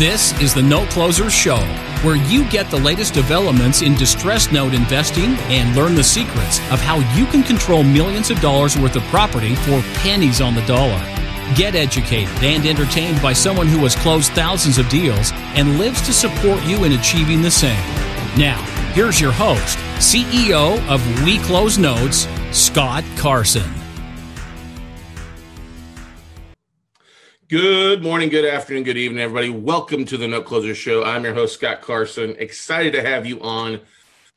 This is the Note Closers Show, where you get the latest developments in distressed note investing and learn the secrets of how you can control millions of dollars worth of property for pennies on the dollar. Get educated and entertained by someone who has closed thousands of deals and lives to support you in achieving the same. Now, here's your host, CEO of We Close Notes, Scott Carson. Good morning, good afternoon, good evening, everybody. Welcome to the Note Closer Show. I'm your host, Scott Carson. Excited to have you on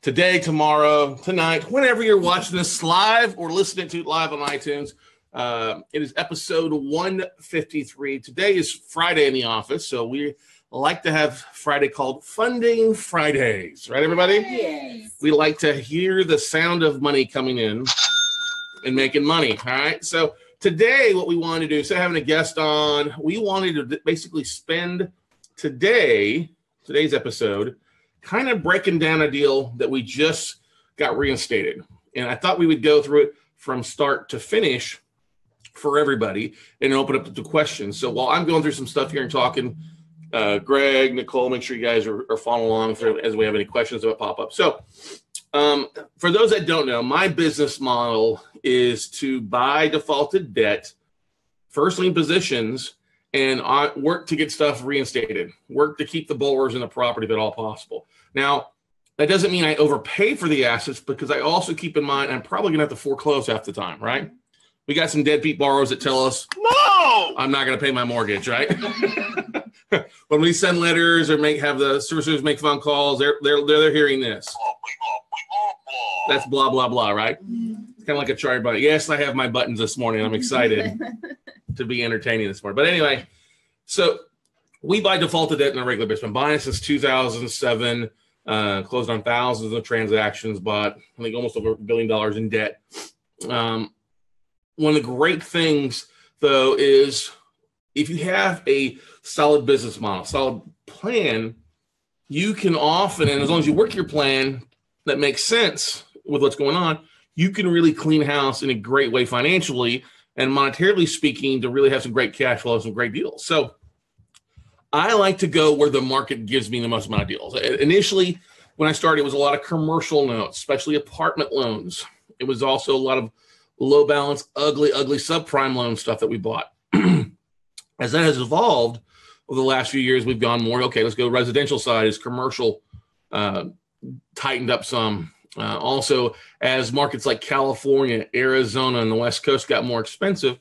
today, tomorrow, tonight, whenever you're watching this live or listening to it live on iTunes. Uh, it is episode 153. Today is Friday in the office, so we like to have Friday called Funding Fridays, right, everybody? Yes. We like to hear the sound of money coming in and making money. All right. So today, what we wanted to do, instead of having a guest on, we wanted to basically spend today, today's episode, kind of breaking down a deal that we just got reinstated. And I thought we would go through it from start to finish for everybody and open up to questions. So while I'm going through some stuff here and talking, uh, Greg, Nicole, make sure you guys are, are following along for, as we have any questions that pop up. So, um, for those that don't know, my business model is to buy defaulted debt, first lien positions, and uh, work to get stuff reinstated, work to keep the borrowers in the property if at all possible. Now, that doesn't mean I overpay for the assets because I also keep in mind I'm probably going to have to foreclose half the time, right? We got some deadbeat borrowers that tell us, no, I'm not going to pay my mortgage, right? when we send letters or make have the servicers make phone calls, they're they're they're, they're hearing this. That's blah blah blah, right? Mm-hmm. Kind of like a chart button. Yes, I have my buttons this morning. I'm excited to be entertaining this morning. But anyway, so we buy defaulted debt in a regular basis. Been buying since 2007. Uh, closed on thousands of transactions, bought I think almost over a billion dollars in debt. Um, one of the great things though is if you have a solid business model, solid plan, you can often, and as long as you work your plan that makes sense with what's going on, you can really clean house in a great way financially and monetarily speaking to really have some great cash flow, some great deals. So I like to go where the market gives me the most amount of deals. Initially, when I started, it was a lot of commercial notes, especially apartment loans. It was also a lot of low balance, ugly, ugly subprime loan stuff that we bought. As that has evolved over the last few years, we've gone more okay. Let's go residential side is commercial uh, tightened up some. Uh, also, as markets like California, Arizona, and the West Coast got more expensive,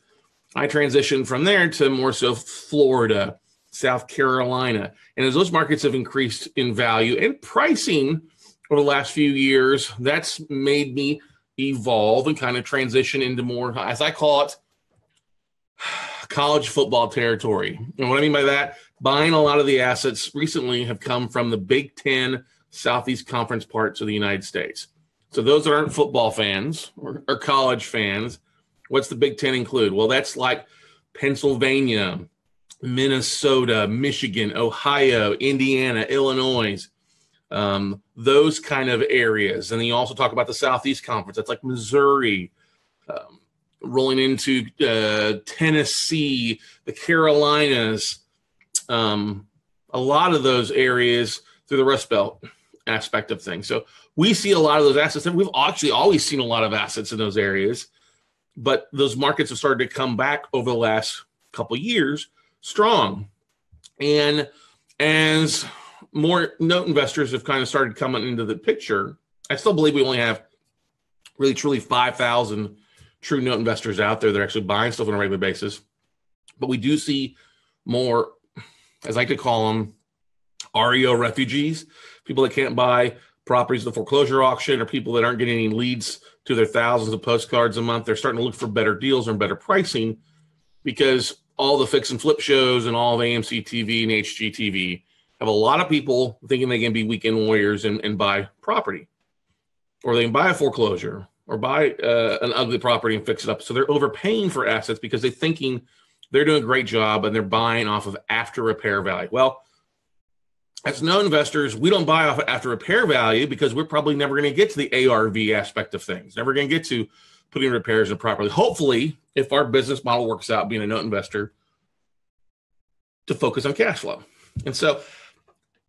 I transitioned from there to more so Florida, South Carolina. And as those markets have increased in value and pricing over the last few years, that's made me evolve and kind of transition into more, as I call it, college football territory. And what I mean by that, buying a lot of the assets recently have come from the Big Ten Southeast Conference parts of the United States. So those that aren't football fans or, or college fans, what's the Big Ten include? Well, that's like Pennsylvania, Minnesota, Michigan, Ohio, Indiana, Illinois, um, those kind of areas. And then you also talk about the Southeast Conference. That's like Missouri, um, rolling into uh, Tennessee, the Carolinas, um, a lot of those areas through the Rust Belt aspect of things. So we see a lot of those assets, and we've actually always seen a lot of assets in those areas. But those markets have started to come back over the last couple years strong. And as more note investors have kind of started coming into the picture, I still believe we only have really truly 5,000 true note investors out there that are actually buying stuff on a regular basis. But we do see more, as I like to call them, REO refugees, people that can't buy properties at the foreclosure auction or people that aren't getting any leads to their thousands of postcards a month. They're starting to look for better deals and better pricing because all the fix and flip shows and all of AMC TV and HGTV have a lot of people thinking they can be weekend warriors and, and buy property or they can buy a foreclosure or buy uh, an ugly property and fix it up. So they're overpaying for assets because they're thinking they're doing a great job and they're buying off of after repair value. Well, as no investors, we don't buy off after repair value because we're probably never going to get to the ARV aspect of things. Never going to get to putting repairs in properly. Hopefully, if our business model works out, being a note investor, to focus on cash flow. And so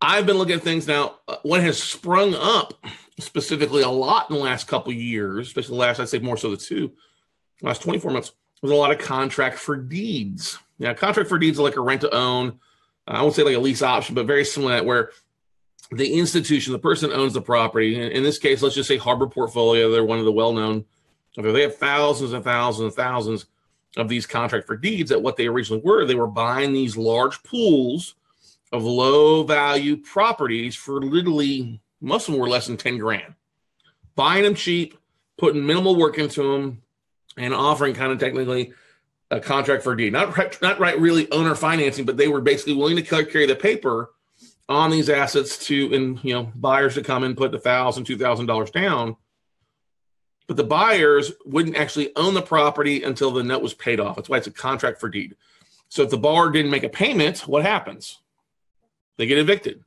I've been looking at things now. Uh, what has sprung up specifically a lot in the last couple years, especially the last, I'd say more so the two, last 24 months, was a lot of contract for deeds. Now, contract for deeds are like a rent to own. I won't say like a lease option, but very similar to that, where the institution, the person owns the property. In, in this case, let's just say Harbour Portfolio. They're one of the well-known. They have thousands and thousands and thousands of these contract for deeds. At what they originally were, they were buying these large pools of low-value properties for literally most of them were less than ten grand. Buying them cheap, putting minimal work into them, and offering kind of technically a contract for deed. Not not right, really owner financing, but they were basically willing to carry the paper on these assets to and you know buyers to come and put the thousand two thousand dollars down. But the buyers wouldn't actually own the property until the note was paid off. That's why it's a contract for deed. So if the borrower didn't make a payment what happens? They get evicted.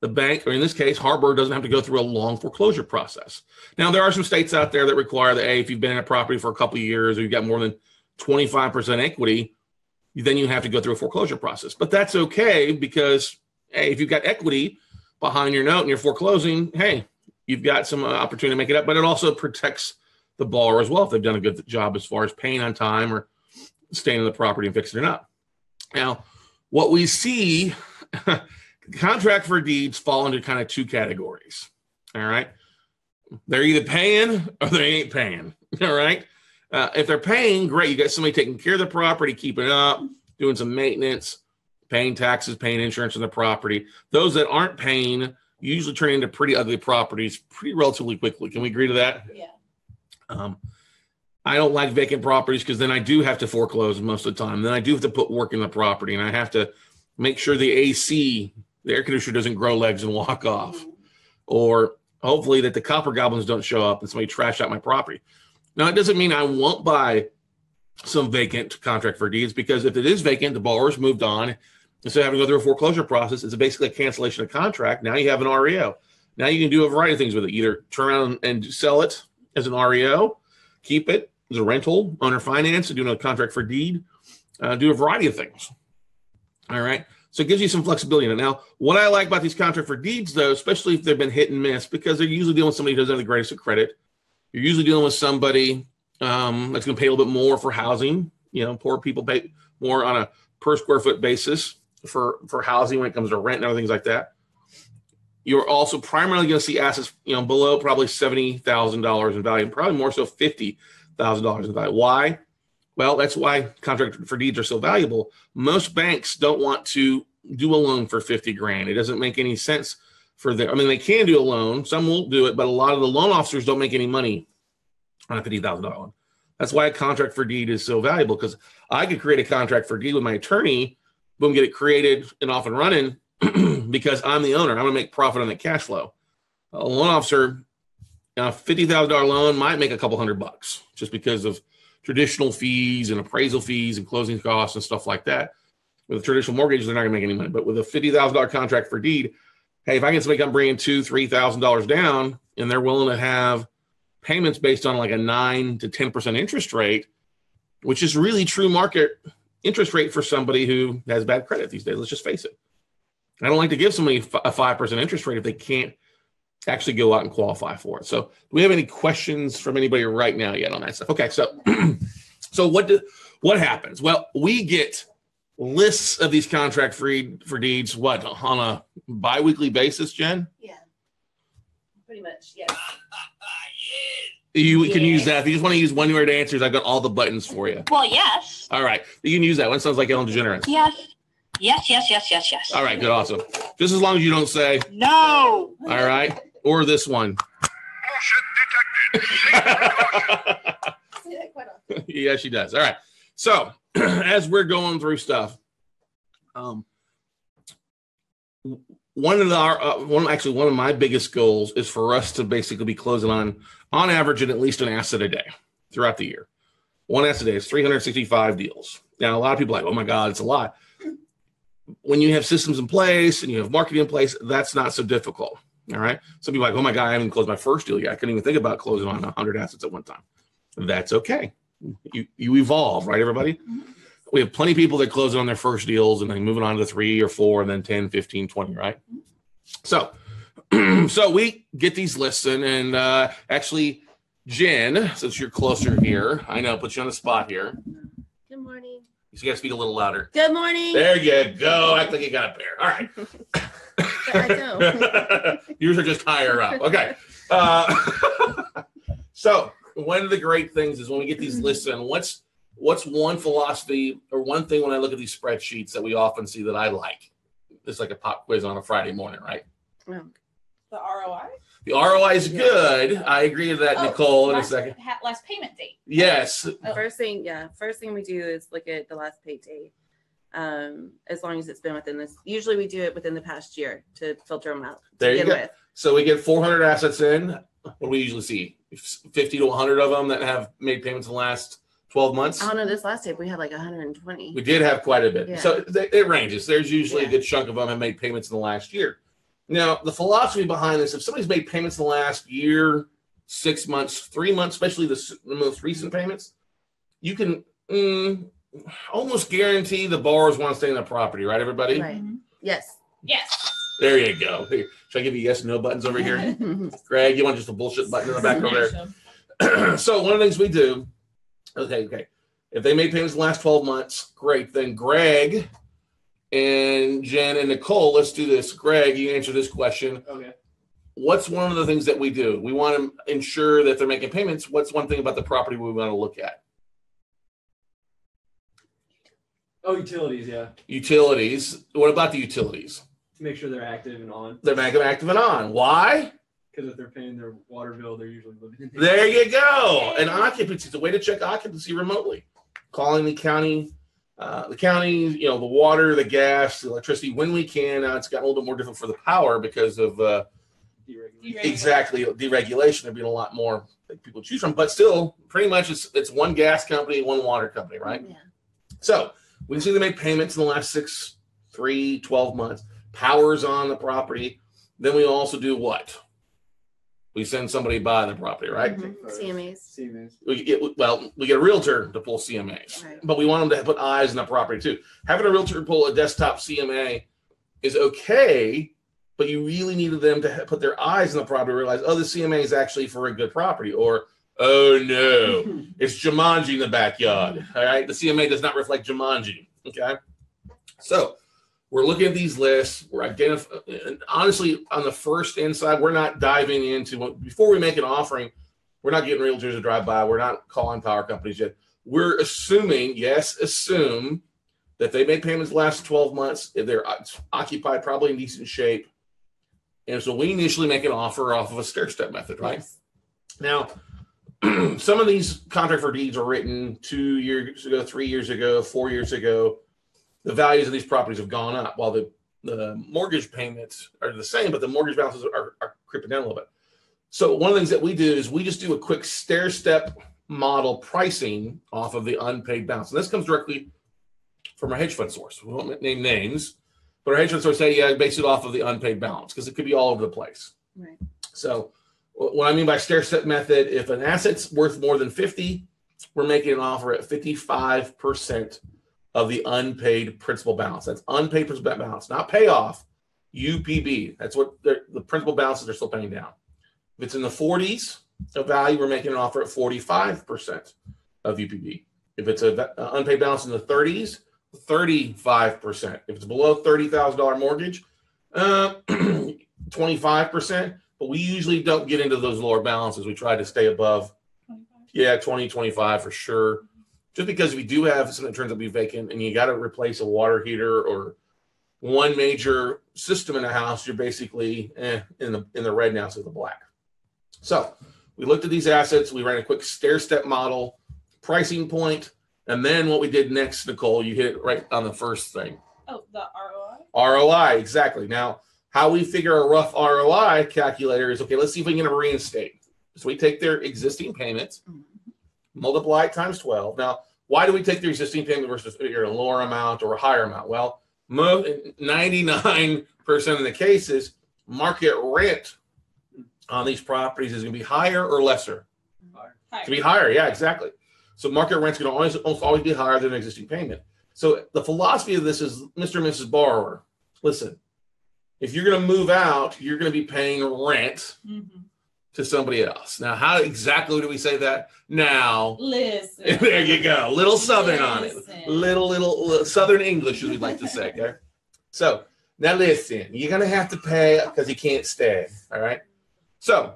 The bank or in this case Harbour doesn't have to go through a long foreclosure process. Now there are some states out there that require that hey if you've been in a property for a couple years or you've got more than 25% equity then you have to go through a foreclosure process. But that's okay because hey, if you've got equity behind your note and you're foreclosing, hey, you've got some uh, opportunity to make it up. But it also protects the borrower as well if they've done a good job as far as paying on time or staying in the property and fixing it up. Now, what we see, contract for deeds fall into kind of two categories. All right. They're either paying or they ain't paying. All right. Uh, if they're paying, great. You got somebody taking care of the property, keeping it up, doing some maintenance, paying taxes, paying insurance on the property. Those that aren't paying usually turn into pretty ugly properties pretty relatively quickly. Can we agree to that? Yeah. Um, I don't like vacant properties because then I do have to foreclose most of the time. Then I do have to put work in the property and I have to make sure the AC, the air conditioner doesn't grow legs and walk off. Mm-hmm. Or hopefully that the copper goblins don't show up and somebody trash out my property. Now, it doesn't mean I won't buy some vacant contract for deeds because if it is vacant, the borrower's moved on. Instead of having to go through a foreclosure process, it's basically a cancellation of contract. Now you have an REO. Now you can do a variety of things with it. Either turn around and sell it as an REO, keep it as a rental, owner finance, do a contract for deed, uh, do a variety of things. All right. So it gives you some flexibility. Now, what I like about these contract for deeds, though, especially if they've been hit and miss, because they're usually dealing with somebody who doesn't have the greatest of credit, you're usually dealing with somebody um, that's going to pay a little bit more for housing. You know, poor people pay more on a per square foot basis for for housing when it comes to rent and other things like that. You're also primarily going to see assets, you know, below probably seventy thousand dollars in value, probably more so fifty thousand dollars in value. Why? Well, that's why contract for deeds are so valuable. Most banks don't want to do a loan for fifty grand. It doesn't make any sense for them. I mean, they can do a loan. Some will do it, but a lot of the loan officers don't make any money on a fifty thousand dollar loan. That's why a contract for deed is so valuable because I could create a contract for deed with my attorney, boom, get it created and off and running because I'm the owner. I'm going to make profit on the cash flow. A loan officer, a fifty thousand dollar loan might make a couple hundred bucks just because of traditional fees and appraisal fees and closing costs and stuff like that. With a traditional mortgage, they're not going to make any money. But with a fifty thousand dollar contract for deed, hey, if I get somebody come bringing two, three thousand dollars down, and they're willing to have payments based on like a nine to ten percent interest rate, which is really true market interest rate for somebody who has bad credit these days. Let's just face it. I don't like to give somebody a five percent interest rate if they can't actually go out and qualify for it. So, do we have any questions from anybody right now yet on that stuff? Okay, so so what do, what happens? Well, we get lists of these contract free for deeds what on a biweekly basis, Jen? Yeah. Pretty much, yeah You can use that if you just want to use one word answers. I've got all the buttons for you. Well, yes. All right, you can use that one. Sounds like Ellen DeGeneres. Yes. Yes, yes, yes, yes, yes. All right, good, awesome. Just as long as you don't say No. all right or this one. Say that quite often. yeah, she does. All right. So as we're going through stuff, um, one of our, uh, one actually one of my biggest goals is for us to basically be closing on on average at least an asset a day throughout the year. One asset a day is 365 deals. Now a lot of people are like, oh my god, it's a lot. When you have systems in place and you have marketing in place, that's not so difficult. All right. Some people are like, oh my god, I haven't closed my first deal yet. I couldn't even think about closing on 100 assets at one time. That's okay you you evolve, right, everybody? we have plenty of people that close on their first deals and then moving on to three or four and then 10, 15, 20, right? So, so we get these lists in and uh, actually, Jen, since you're closer here, I know, put you on the spot here. Good morning. You gotta speak a little louder. Good morning. There you go. Act like you got a pair. All right. I don't. Yours are just higher up. Okay. Uh, so one of the great things is when we get these lists and what's what's one philosophy or one thing when I look at these spreadsheets that we often see that I like? It's like a pop quiz on a Friday morning, right? The ROI? The ROI is Yeah. good. I agree with that, Oh, Nicole, in a second. ha- Last payment date. Yes. Oh. First thing, yeah. First thing we do is look at the last pay date. Um, as long as it's been within this, usually we do it within the past year to filter them out. There you go. with. So we get 400 assets in. What do we usually see? 50 to 100 of them that have made payments in the last 12 months. I don't know. This last tape we had like 120. We did have quite a bit. Yeah. So th- it ranges. There's usually a good chunk of them have made payments in the last year. Now, the philosophy behind this, if somebody's made payments in the last year, six months, three months, especially the, the most recent payments, you can mm, almost guarantee the borrowers want to stay in the property, right, everybody? Right. Yes. Yes. There you go. Here, should I give you yes, no buttons over here? Greg, you want just a bullshit button in the back over there? so one of the things we do, okay, okay. If they made payments in the last 12 months, great. Then Greg and Jen and Nicole, let's do this. Greg, you answer this question. Okay. What's one of the things that we do? We want to ensure that they're making payments. What's one thing about the property we want to look at? Oh, utilities, yeah. Utilities. What about the utilities? To make sure they're active and on. They're making them active and on. Why? Because if they're paying their water bill, they're usually living in There you go. And occupancy. It's a way to check occupancy remotely. Calling the county, uh, the county, you know, the water, the gas, the electricity when we can. Uh, it's gotten a little bit more difficult for the power because of uh, deregulation. exactly deregulation. There being a lot more that people choose from, but still, pretty much it's it's one gas company, one water company, right? Yeah. So we can see they made payments in the last six, three, 12 months. Power's on the property. Then we also do what? We send somebody by the property, right? Mhm. CMAs. CMAs. we get well, we get a realtor to pull CMAs, Right. but we want them to put eyes on the property too. Having a realtor pull a desktop CMA is okay, but you really needed them to put their eyes on the property, realize, oh, the CMA is actually for a good property, or oh no, it's Jumanji in the backyard. All right, the CMA does not reflect Jumanji. Okay, so we're looking at these lists. We're identifying. Honestly, on the first inside, we're not diving into before we make an offering. We're not getting realtors to drive by. We're not calling power companies yet. We're assuming, yes, assume that they made payments last 12 months. If they're occupied, probably in decent shape. And so we initially make an offer off of a stair step method, right? Yes. Now, some of these contract for deeds were written two years ago, three years ago, four years ago. The values of these properties have gone up while the, the mortgage payments are the same, but the mortgage balances are, are creeping down a little bit. So, one of the things that we do is we just do a quick stair step model pricing off of the unpaid balance. And this comes directly from our hedge fund source. We won't name names, but our hedge fund source say, yeah, base it off of the unpaid balance because it could be all over the place. Right. So what I mean by stair step method, if an asset's worth more than 50, we're making an offer at 55% of the unpaid principal balance. That's unpaid principal balance, not payoff, UPB. That's what the principal balances they're still paying down. If it's in the 40s of value, we're making an offer at 45% of UPB. If it's an unpaid balance in the 30s, 35%. If it's below $30,000 mortgage, uh, 25%. But we usually don't get into those lower balances. We try to stay above, yeah, 20, 25 for sure. Just because we do have something that turns out to be vacant and you got to replace a water heater or one major system in a house, you're basically eh, in the in the red now instead of the black. So we looked at these assets. We ran a quick stair step model, pricing point, and then what we did next, Nicole, you hit it right on the first thing. Oh, the ROI? ROI, exactly. Now, how we figure a rough ROI calculator is okay, let's see if we can get reinstate. So we take their existing payments, Mhm. multiply it times 12. Now, why do we take the existing payment versus either a lower amount or a higher amount? Well, 99% of the cases, market rent on these properties is going to be higher or lesser. Hi. To be higher, yeah, exactly. So market rent's going to always almost always be higher than an existing payment. So the philosophy of this is Mr. and Mrs. Borrower, listen, if you're going to move out, you're going to be paying rent Mhm. To somebody else. Now, how exactly do we say that? Now, Listen. there you go. Little Southern on it. Listen. Little, little, little Southern English, as we'd like to say. Okay. So now listen, you're going to have to pay because you can't stay. All right. So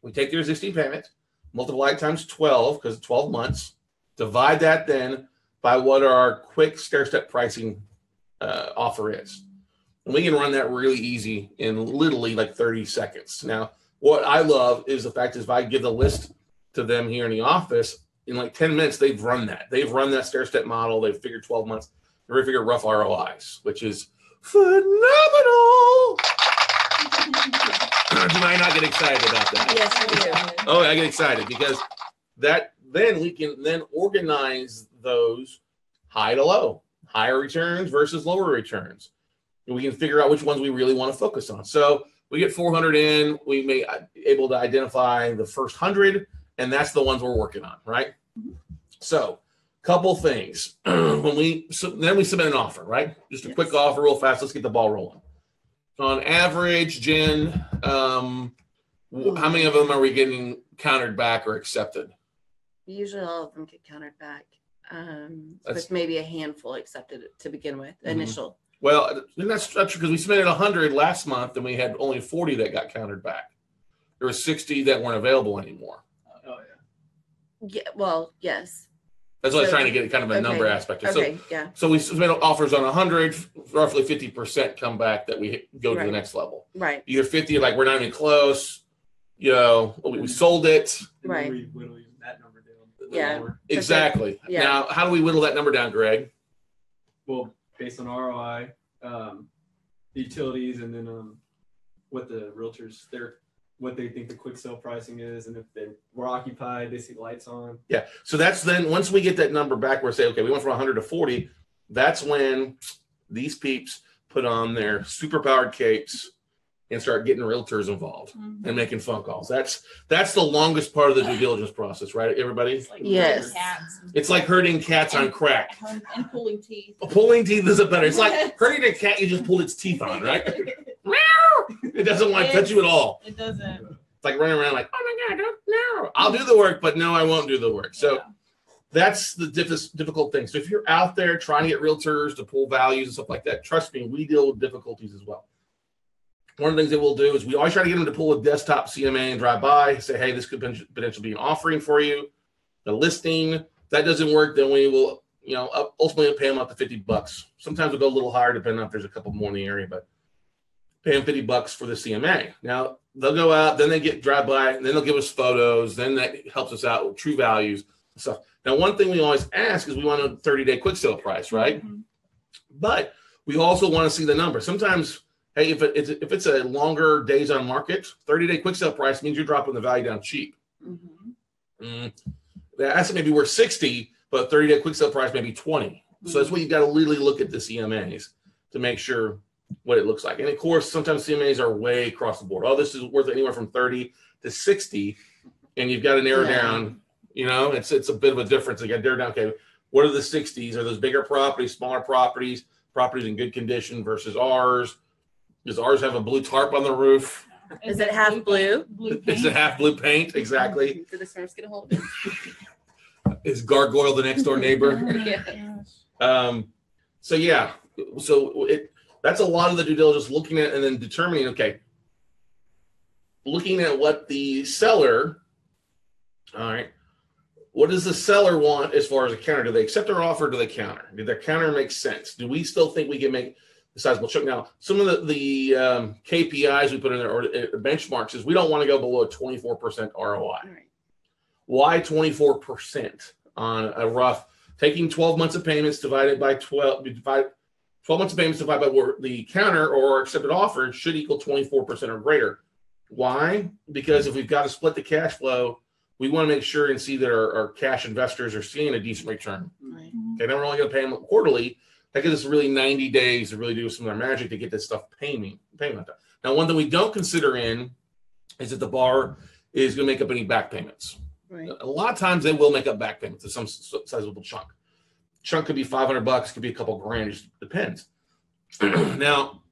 we take the existing payment, multiply it times 12 because 12 months, divide that then by what our quick stair step pricing uh, offer is. And we can run that really easy in literally like 30 seconds. Now, what I love is the fact is if I give the list to them here in the office, in like 10 minutes, they've run that. They've run that stair step model. They've figured 12 months. They've figured rough ROIs, which is phenomenal. Do I not get excited about that? Yes, you do. Oh, I get excited because that then we can then organize those high to low, higher returns versus lower returns. And we can figure out which ones we really want to focus on. So we get 400 in, we may uh, able to identify the first 100 and that's the ones we're working on, right? So, couple things. when we so then we submit an offer, right? Just a Yes. quick offer real fast. Let's get the ball rolling. On average, Jen, um, how many of them are we getting countered back or accepted? Usually all of them get countered back. Um, with maybe a handful accepted to begin with, Mhm. initial. Well, and that's, that's true because we submitted 100 last month and we had only 40 that got countered back. There were 60 that weren't available anymore. Oh yeah. Yeah, well, yes. That's what I was trying to get kind of a number aspect. of. So, Okay, yeah. so we submit offers on 100, roughly 50% come back that we hit- go to the next level. Right. Either 50, like we're not even close, you know, we, we sold it. Right. We whittle that number down. Yeah. Lower. Exactly. Yeah. Now, how do we whittle that number down, Greg? Well, based on ROI, um, the utilities, and then um, what the realtors their what they think the quick sale pricing is, and if they were occupied, they see lights on. Yeah. So that's then once we get that number back, we're saying, okay, we went from 100 to 40. That's when these peeps put on their superpowered capes and start getting realtors involved Mhm. and making phone calls. That's that's the longest part of the due diligence process, right? Everybody, It's like Yes. herding cats. it's like herding cats on crack. And, and pulling teeth. Pulling teeth isn't better. It's like herding a cat you just pulled its teeth on, right? It doesn't want to touch you at all. It doesn't. It's like running around like, oh my god, don't no. I'll do the work, but no, I won't do the work. So. Yeah. that's the diff- difficult thing. So if you're out there trying to get realtors to pull values and stuff like that, trust me, we deal with difficulties as well. One of the things that we'll do is we always try to get them to pull a desktop CMA and drive by, say, hey, this could potentially be an offering for you, the listing. If that doesn't work, then we will, you know, up, ultimately pay them up to 50 bucks. Sometimes we'll go a little higher depending on if there's a couple more in the area, but pay them 50 bucks for the CMA. Now they'll go out, then they get drive by, and then they'll give us photos, then that helps us out with true values and stuff. Now, one thing we always ask is we want a 30 day quick sale price, right? Mhm. But we also want to see the number. Sometimes, hey, if it, it's if it's a longer days on market, 30 day quick sale price means you're dropping the value down cheap. Mhm. Mm, the asset may be worth 60, but 30 day quick sale price may be 20. So that's why you've got to really look at the CMAs to make sure what it looks like. And of course, sometimes CMAs are way across the board. Oh, this is worth anywhere from 30 to 60, and you've got to narrow Yeah. down. You know, it's it's a bit of a difference. You got to narrow down. Okay, what are the 60s? Are those bigger properties, smaller properties, properties in good condition versus ours? Does ours have a blue tarp on the roof? Is it half blue? Blue Is it half blue paint? Exactly. Did the storms get a hold of it? Is gargoyle the next door neighbor? Oh Yeah. Um, so yeah, so it that's a lot of the due diligence looking at and then determining, okay, looking at what the seller, all right, what does the seller want as far as a counter? Do they accept our offer? Do they counter? Did their counter make sense? Do we still think we can make a sizable chunk? Now, some of the, the um, KPIs we put in there or uh, benchmarks is we don't want to go below a 24% ROI. Right. Why 24% on a rough, taking 12 months of payments divided by 12, divide, 12 months of payments divided by the counter or accepted offer should equal 24% or greater. Why? Because if we've got to split the cash flow, we want to make sure and see that our, our cash investors are seeing a decent return. Right. Okay, then we're only going to pay them quarterly. That gives us really 90 days to really do some of their magic to get this stuff payment. payment. Now, one thing we don't consider in is that the bar is going to make up any back payments. Right. A lot of times they will make up back payments to some sizable chunk. chunk could be 500 bucks, could be a couple grand, it just depends. now,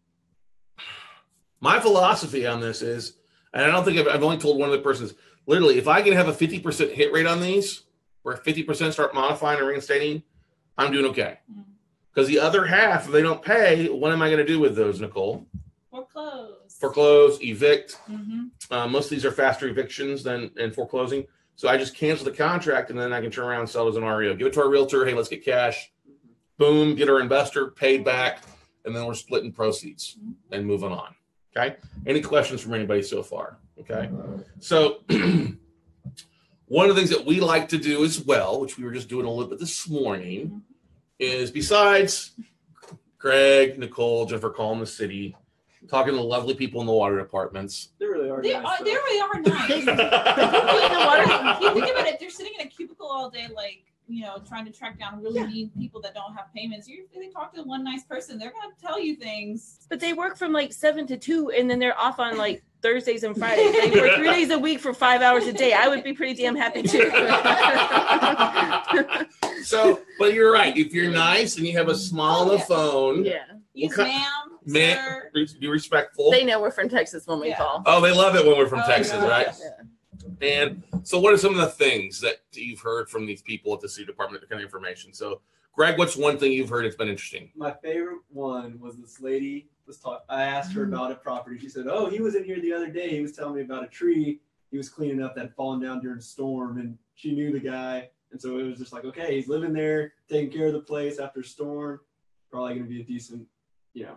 my philosophy on this is, and I don't think I've, I've only told one of the persons, literally, if I can have a 50% hit rate on these, where 50% start modifying and reinstating, I'm doing okay. Mm. Because the other half, if they don't pay, what am I going to do with those, Nicole? Foreclose. Foreclose, evict. hmm Uh, most of these are faster evictions than and foreclosing. So I just cancel the contract and then I can turn around and sell it as an REO. Give it to our realtor. Hey, let's get cash. Boom, get our investor paid back, and then we're splitting proceeds and moving on. Okay. Any questions from anybody so far? Okay. So one of the things that we like to do as well, which we were just doing a little bit this morning, is besides Greg, Nicole, Jennifer calling the city, talking to the lovely people in the water departments. They really are. They nice, are, though. they really are nice. In the water, you think about it, they're sitting in a cubicle all day, like, you know, trying to track down really Yeah. mean people that don't have payments. You they talk to one nice person, they're gonna tell you things. But they work from like seven to two, and then they're off on like Thursdays and Fridays. They work three days a week for five hours a day. I would be pretty damn happy too. So, but you're right. If you're nice and you have a smile on the Oh, yeah. phone, yeah, Yes, ki- ma'am, man, sir. be respectful. they know we're from Texas when we Yeah. call. Oh, they love it when we're from Oh, Texas, right? Yeah. And so, what are some of the things that you've heard from these people at the city department, kind of information? So, Greg, what's one thing you've heard that's been interesting? My favorite one was this lady was talk. I asked her about a property. She said, "Oh, he was in here the other day. He was telling me about a tree he was cleaning up that had fallen down during a storm, and she knew the guy, and so it was just like, okay, he's living there, taking care of the place after a storm. Probably going to be a decent, you know,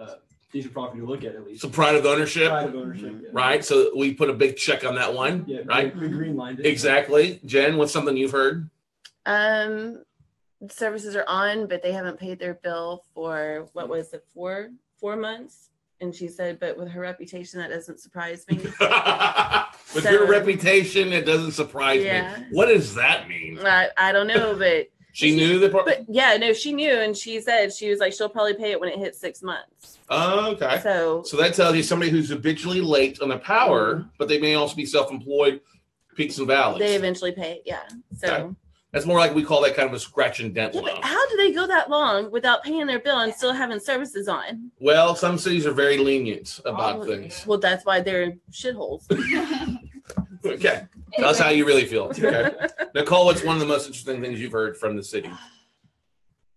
uh, decent property to look at at least. Some pride of ownership, Pride of ownership, yeah. right? So, we put a big check on that one, Yeah, right? We green lined it. Exactly. Jen, what's something you've heard? Um, services are on, but they haven't paid their bill for what was it, four four months? And she said, but with her reputation, that doesn't surprise me. With So- your reputation, it doesn't surprise Yeah. me. What does that mean? I, I don't know, but She knew the. Pro- but yeah, no, she knew, and she said she was like, she'll probably pay it when it hits six months. oh, okay. So So that tells you somebody who's habitually late on their power, mm-hmm. but they may also be self-employed, peaks and valleys. they eventually pay it. Yeah. So. Okay. That's more like we call that kind of a scratch and dent Yeah, loan. but how do they go that long without paying their bill and still having services on? Well, some cities are very lenient about Oh, things. Well, that's why they're shitholes. Okay, tell us how you really feel. Okay, Nicole, what's one of the most interesting things you've heard from the city?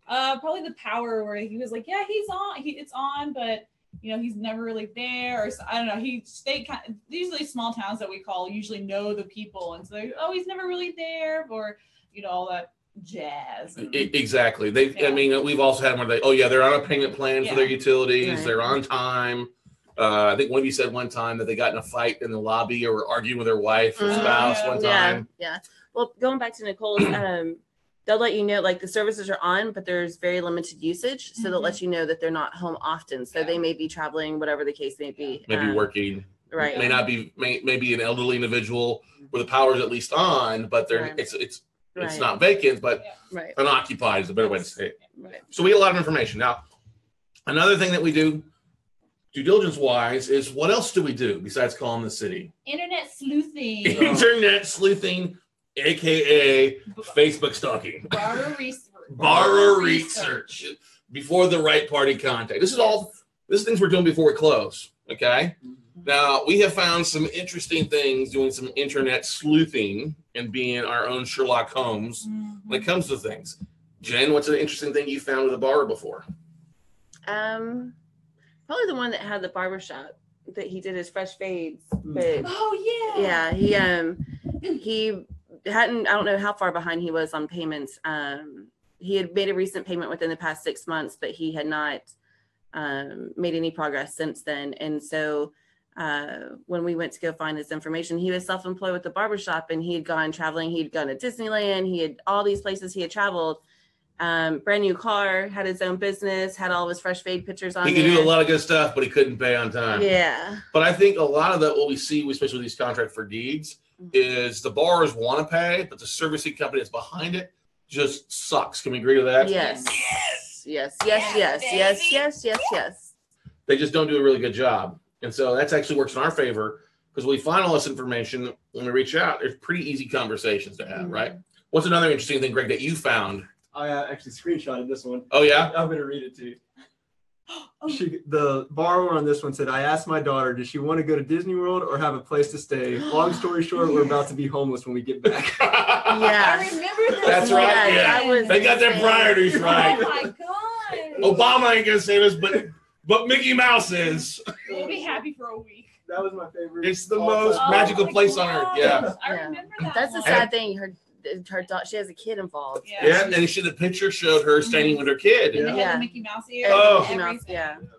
Uh, probably the power where he was like, yeah, he's on, he, it's on, but you know, he's never really there, or I don't know. He they kind usually small towns that we call usually know the people, and so they, oh, he's never really there, or you know, all that jazz. and- Exactly. They. I mean, we've also had one where they. Oh yeah, they're on a payment plan for their utilities. Right. They're on time. Uh, I think one of you said one time that they got in a fight in the lobby or were arguing with their wife or Mhm. spouse Yeah. one yeah, time. yeah. yeah. Well, going back to Nicole's, um, they'll let you know like the services are on, but there's very limited usage, so they'll Mhm. let you know that they're not home often. So Yeah. they may be traveling, whatever the case may be. Maybe Um, working. Right. May not be. May, maybe an elderly individual where the power is at least on, but they're Right. it's it's it's not vacant, but Right. unoccupied is a better way to say it. Right. So we get a lot of information. Now, another thing that we do, due diligence wise, is what else do we do besides calling the city? Internet sleuthing, Internet sleuthing, aka Facebook stalking, Borrow research, borrower research before the right party contact. This is all this is things we're doing before we close. Okay. Now we have found some interesting things doing some internet sleuthing and being our own Sherlock Holmes Mhm. when it comes to things. Jen, what's an interesting thing you found with a borrower before? Um, probably the one that had the barber shop that he did his fresh fades, but Oh yeah. yeah, he um he hadn't I don't know how far behind he was on payments. Um, he had made a recent payment within the past six months, but he had not um, made any progress since then. And so uh, when we went to go find his information, he was self-employed with the barbershop and he had gone traveling. He'd gone to Disneyland. He had all these places he had traveled. Um, brand new car, had his own business, had all of his fresh fade pictures on He could there. do a lot of good stuff, but he couldn't pay on time. Yeah. But I think a lot of that, what we see, especially with these contract for deeds, Mhm. is the borrowers want to pay, but the servicing company that's behind it just sucks. Can we agree to that? Yes. Yes. Yes. Yes. Yes. Yes. Yes. Yes. Yes. They just don't do a really good job. And so that's actually works in our favor because we find all this information when we reach out. There's pretty easy conversations to have, Mhm. right? What's another interesting thing, Greg, that you found? I uh, actually screenshotted this one. Oh yeah. I'm gonna read it to you. Oh. She, the borrower on this one said, "I asked my daughter, does she want to go to Disney World or have a place to stay? Long story short, we're about to be homeless when we get back." Yeah. I remember this. That's right, one. yeah. that was They got their insane. priorities Oh right. my god. Obama ain't gonna save us, but but Mickey Mouse is. We'll be happy for a week. that was my favorite. It's the all most time. magical my place on earth, yeah. I remember that. That's the sad thing. Her her daughter, she has a kid involved. Yeah. Yeah, and she, the picture showed her standing with her kid. And they had Yeah. the Mickey Mouse ear. Oh. and Mickey Mouse, everything.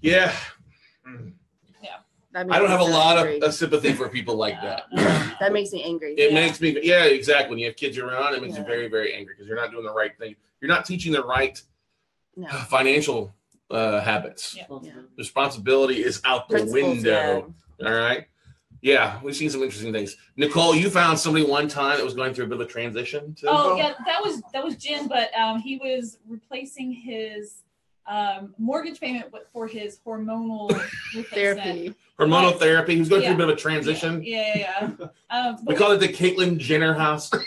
yeah. Yeah, I don't have a so lot of angry. uh, sympathy for people like that. that makes me angry. It Yeah. makes me, yeah, exactly. When you have kids around, it makes you very, very angry because you're not doing the right thing. You're not teaching the right No. financial uh, habits. Yeah. Responsibility is out the Principles, window. All right. Yeah, we've seen some interesting things. Nicole, you found somebody one time that was going through a bit of a transition. To Oh yeah, that was that was Jim, but um, he was replacing his um, mortgage payment for his hormonal. Therapy. hormonal therapy. He was going through a bit of a transition. Yeah, yeah, yeah. Um, We but call it the Caitlyn Jenner house.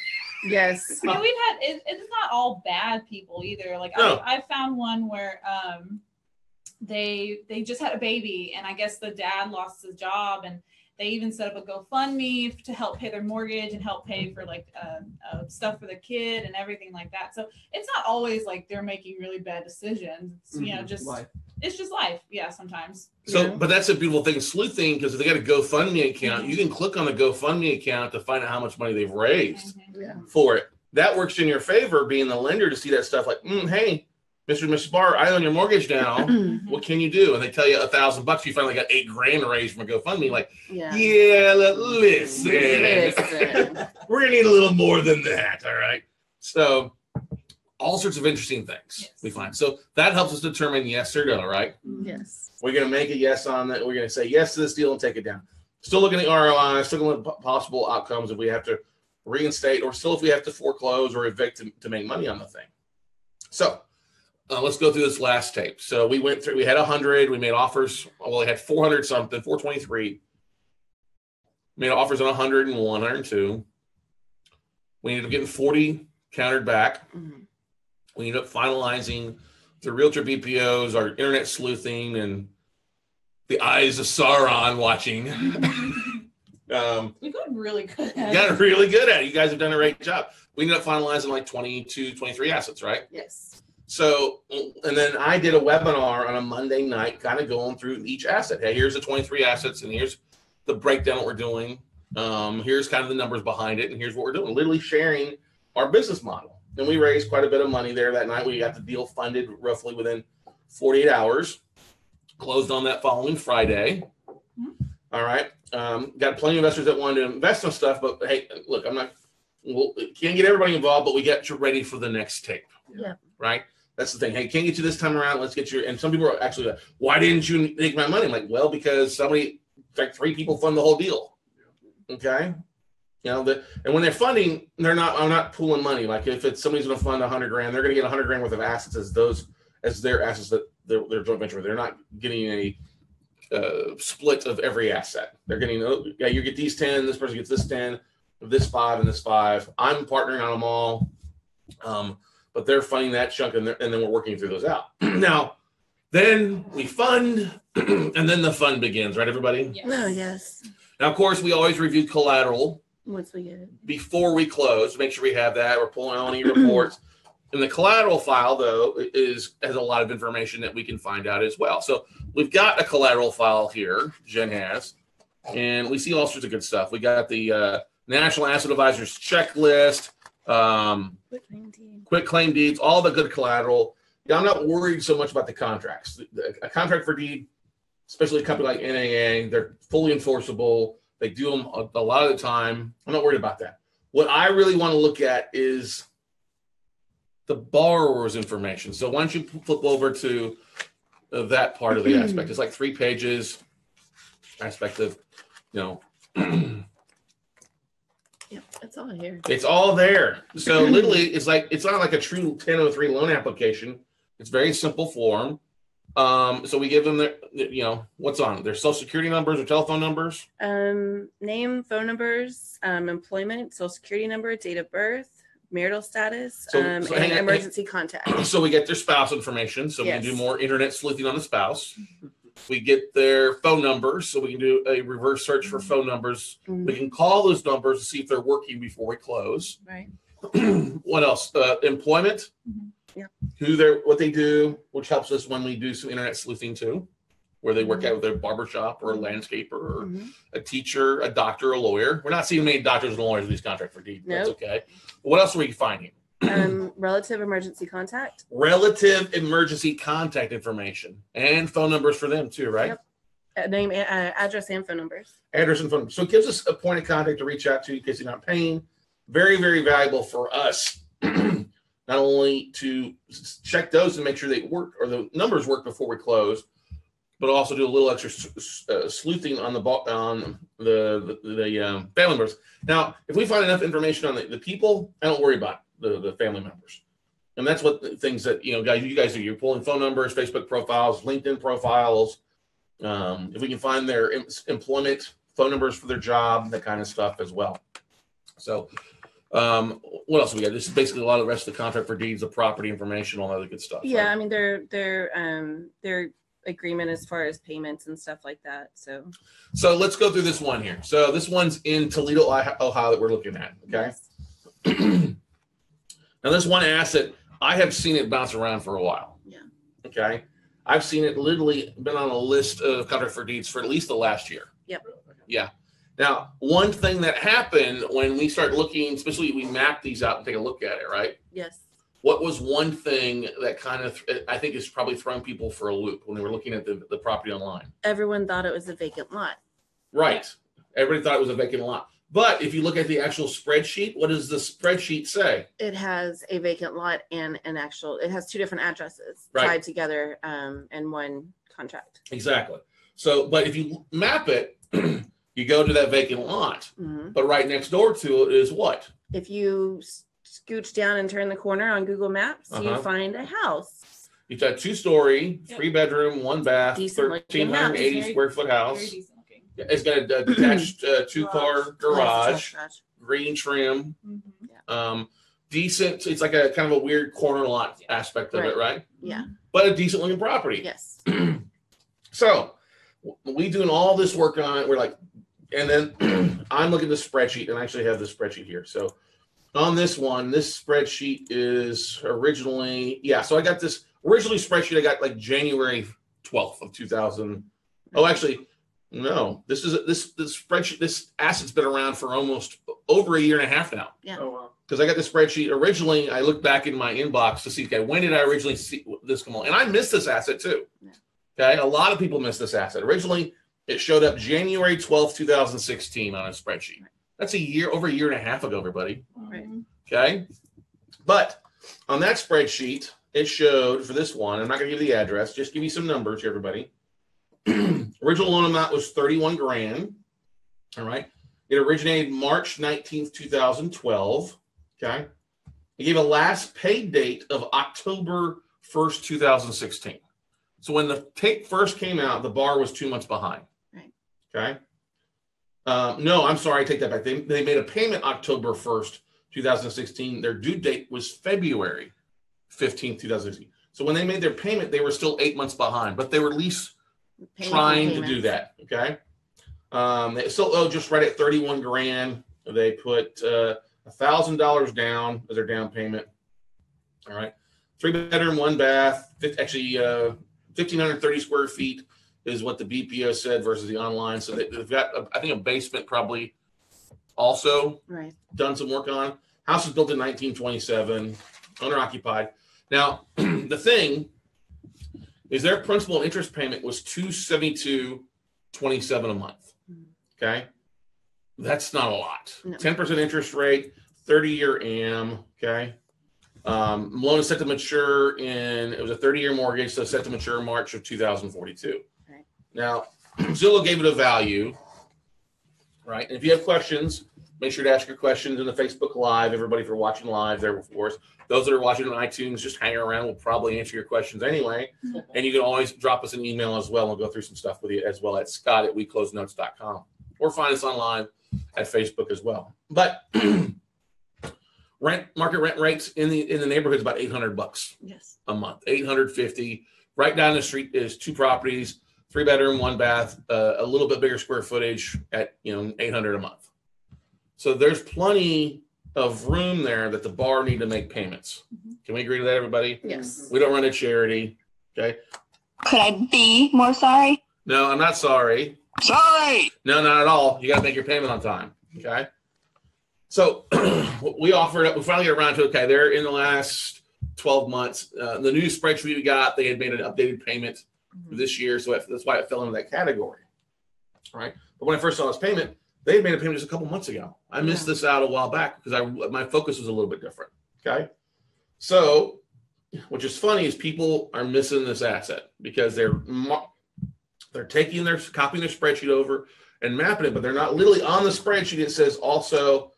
Yes. I mean, we've had it, it's not all bad people either. Like No. I, I found one where um, they they just had a baby, and I guess the dad lost his job, and they even set up a GoFundMe to help pay their mortgage and help pay for like uh, uh, stuff for the kid and everything like that. So it's not always like they're making really bad decisions. It's, you know, Mhm. just Life. it's just life. Yeah, sometimes. So, Yeah. but that's a beautiful thing, sleuthing, because if they got a GoFundMe account, Mhm. you can click on the GoFundMe account to find out how much money they've raised Mhm. Yeah. for it. That works in your favor, being the lender, to see that stuff like, mm, hey, Mr. and Mrs. Barr, I own your mortgage now. Mhm. what can you do? And they tell you a thousand bucks, you finally got eight grand raised from a GoFundMe. Like, Yeah. yeah, li- listen, Listen. we're gonna need a little more than that. All right. So, all sorts of interesting things Yes. we find. So that helps us determine yes or no, right? Yes. We're going to make a yes on that. We're going to say yes to this deal and take it down. Still looking at the ROI, still looking at possible outcomes if we have to reinstate or still if we have to foreclose or evict to, to make money on the thing. So uh, let's go through this last tape. So we went through, we had 100, we made offers. Well, we had 400 something, 423. Made offers on 100 and 102. We ended up getting 40 countered back Mhm. we ended up finalizing the realtor BPOs, our internet sleuthing, and the eyes of Sauron watching. um, We got really good. you At got it. really good at it. You guys have done a great job. We ended up finalizing like 22, 23 assets, right? Yes. So, and then I did a webinar on a Monday night, kind of going through each asset. Hey, here's the 23 assets, and here's the breakdown what we're doing. Um, here's kind of the numbers behind it, and here's what we're doing. Literally sharing our business model. And we raised quite a bit of money there that night. We got the deal funded roughly within 48 hours. Closed on that following Friday. All right. Um, got plenty of investors that wanted to invest on stuff, but hey, look, I'm not. Well, can't get everybody involved, but we get you ready for the next tape. Yeah. Right. That's the thing. Hey, can't get you this time around. Let's get you. And some people are actually like, why didn't you take my money? I'm like, well, because somebody, like three people fund the whole deal. Okay. You know, the, and when they're funding, they're not, I'm not pooling money. Like if it's somebody's going to fund a hundred grand, they're going to get a hundred grand worth of assets as those, as their assets that they're, they're joint venture. They're not getting any uh, split of every asset. They're getting, oh, yeah, you get these 10, this person gets this 10, this five, and this five. I'm partnering on them all. Um, but they're funding that chunk and, and then we're working through those out. now, then we fund, and then the fun begins, right, everybody? Yes. Oh, yes. Now, of course, we always review collateral Once we get it. before we close. Make sure we have that. We're pulling out any reports. And the collateral file, though, is has a lot of information that we can find out as well. So we've got a collateral file here. Jen has, and we see all sorts of good stuff. We got the uh, National Asset Advisors checklist, um, Quit claim deed. Quick claim deeds, all the good collateral. Yeah, I'm not worried so much about the contracts. A contract for deed, especially a company like NAA, they're fully enforceable. They do them a, a lot of the time. I'm not worried about that. What I really want to look at is the borrower's information. So why don't you flip over to uh, that part of the aspect? It's like three pages. Aspect of, you know, Yep. It's all here. It's all there. So literally, it's like it's not like a true 1003 loan application. It's very simple form. Um, so we give them their, you know, what's on their social security numbers or telephone numbers. Um, name, phone numbers, um, employment, social security number, date of birth, marital status, So- um, so hang and on- emergency contact. So we get their spouse information. So we Yes. can do more internet sleuthing on the spouse. We get their phone numbers, so we can do a reverse search for phone numbers. We Mhm. can call those numbers to see if they're working before we close. Right. what else? Uh, employment. Mhm. Yeah. Who they're what they do, which helps us when we do some internet sleuthing too, where they work out with a barber shop or a landscaper or Mhm. a teacher, a doctor, a lawyer. We're not seeing many doctors and lawyers in these contract for deed. That's Nope. okay. What else are we finding? Um, relative emergency contact. Relative emergency contact information and phone numbers for them too, right? Yep. Uh, name, uh, address, and phone numbers. Address and phone. So it gives us a point of contact to reach out to in case you're not paying. Very, very valuable for us. not only to check those and make sure they work or the numbers work before we close, but also do a little extra uh, sleuthing on the on the the, the um, family members. Now, if we find enough information on the, the people, I don't worry about the, the family members. And that's what the things that you know, guys, you guys do. You're pulling phone numbers, Facebook profiles, LinkedIn profiles. Um, if we can find their em- employment phone numbers for their job, that kind of stuff as well. So, um, what else we got? This is basically a lot of the rest of the contract for deeds, the property information, all that other good stuff. Yeah, right? I mean their their um their agreement as far as payments and stuff like that. So So let's go through this one here. So this one's in Toledo, Ohio Ohio, that we're looking at. Okay. yes. now this one asset, I have seen it bounce around for a while. Yeah. Okay. I've seen it literally been on a list of contract for deeds for at least the last year. Yep. Yeah. Now, one thing that happened when we start looking, especially we map these out and take a look at it, right? Yes. What was one thing that kind of I think is probably throwing people for a loop when they were looking at the, the property online? Everyone thought it was a vacant lot. Right. Everybody thought it was a vacant lot. But if you look at the actual spreadsheet, what does the spreadsheet say? It has a vacant lot and an actual. It has two different addresses Right. tied together um in one contract. Exactly. So, but if you map it, you go to that vacant lot, Mhm. but right next door to it is what? If you s- scooch down and turn the corner on Google Maps, Uh-huh. you find a house. It's a two story, Yep. three bedroom, one bath, Decent looking thirteen hundred eighty house. square foot Very house. decent looking. It's got a detached uh, two car garage, Garage. green trim, Mhm. um, decent. It's like a kind of a weird corner lot aspect of it, right? Yeah. But a decent looking property. Yes. So we doing all this work on it. We're like, and then I'm looking at the spreadsheet, and I actually have the spreadsheet here. So on this one, this spreadsheet is originally, yeah. So I got this originally spreadsheet. I got like January 12th of 2000. Oh, actually, no. This is this this spreadsheet. This asset's been around for almost over a year and a half now Yeah. Oh wow. because I got the spreadsheet originally. I looked back in my inbox to see, okay, when did I originally see this come on? And I missed this asset too. Yeah. Okay, a lot of people missed this asset. Originally, it showed up January twelfth, 2016 on a spreadsheet. That's a year, over a year and a half ago, everybody. Right. Okay. But on that spreadsheet, it showed for this one, I'm not going to give you the address, just give you some numbers everybody. Original loan amount was 31 grand. All right. It originated March 19th, 2012. Okay. It gave a last paid date of October 1st, 2016. So when the tape first came out, the bar was two months behind. Right. Okay. Um, no, I'm sorry, I take that back. They, they made a payment October 1st, 2016. Their due date was February 15th, 2016. So when they made their payment, they were still eight months behind, but they were at trying to do that. Okay. Um, they still owe just right at 31 grand. They put uh, a thousand dollars down as their down payment. All right. Three bedroom, one bath, actually uh, 1,530 square feet is what the BPO said versus the online. So they, they've got, a, I think, a basement probably also Right. done some work on. House was built in 1927, owner occupied. Now, the thing is their principal and interest payment was 272.27 a month. Okay. That's not a lot. No. 10% interest rate, 30 year AM. Okay. Um, loan is set to mature in, it was a 30 year mortgage, so set to mature in March of 2042. Right. Now, Zillow gave it a value. Right. And if you have questions, make sure to ask your questions in the Facebook Live. Everybody for watching live there of course. Those that are watching on iTunes, just hang around. We'll probably answer your questions anyway. And you can always drop us an email as well. We'll go through some stuff with you as well at scott at weclosenotes.com or find us online at Facebook as well. But rent market rent rates in the in the neighborhood is about 800 bucks Yes. a month 850 right down the street is two properties three bedroom one bath uh, a little bit bigger square footage at you know 800 a month so there's plenty of room there that the bar need to make payments can we agree to that everybody Yes. we don't run a charity okay Could I be more sorry? no i'm not sorry Sorry. No, not at all. You got to make your payment on time. Okay. So we offered up. We finally get around to okay. They're in the last twelve months. Uh, the new spreadsheet we got, they had made an updated payment for this year, so it- that's why it fell into that category. All right. But when I first saw this payment, they had made a payment just a couple months ago. I missed this out a while back because I my focus was a little bit different. Okay. So, which is funny is people are missing this asset because they're they're taking their copying their spreadsheet over and mapping it, but they're not literally on the spreadsheet. It says also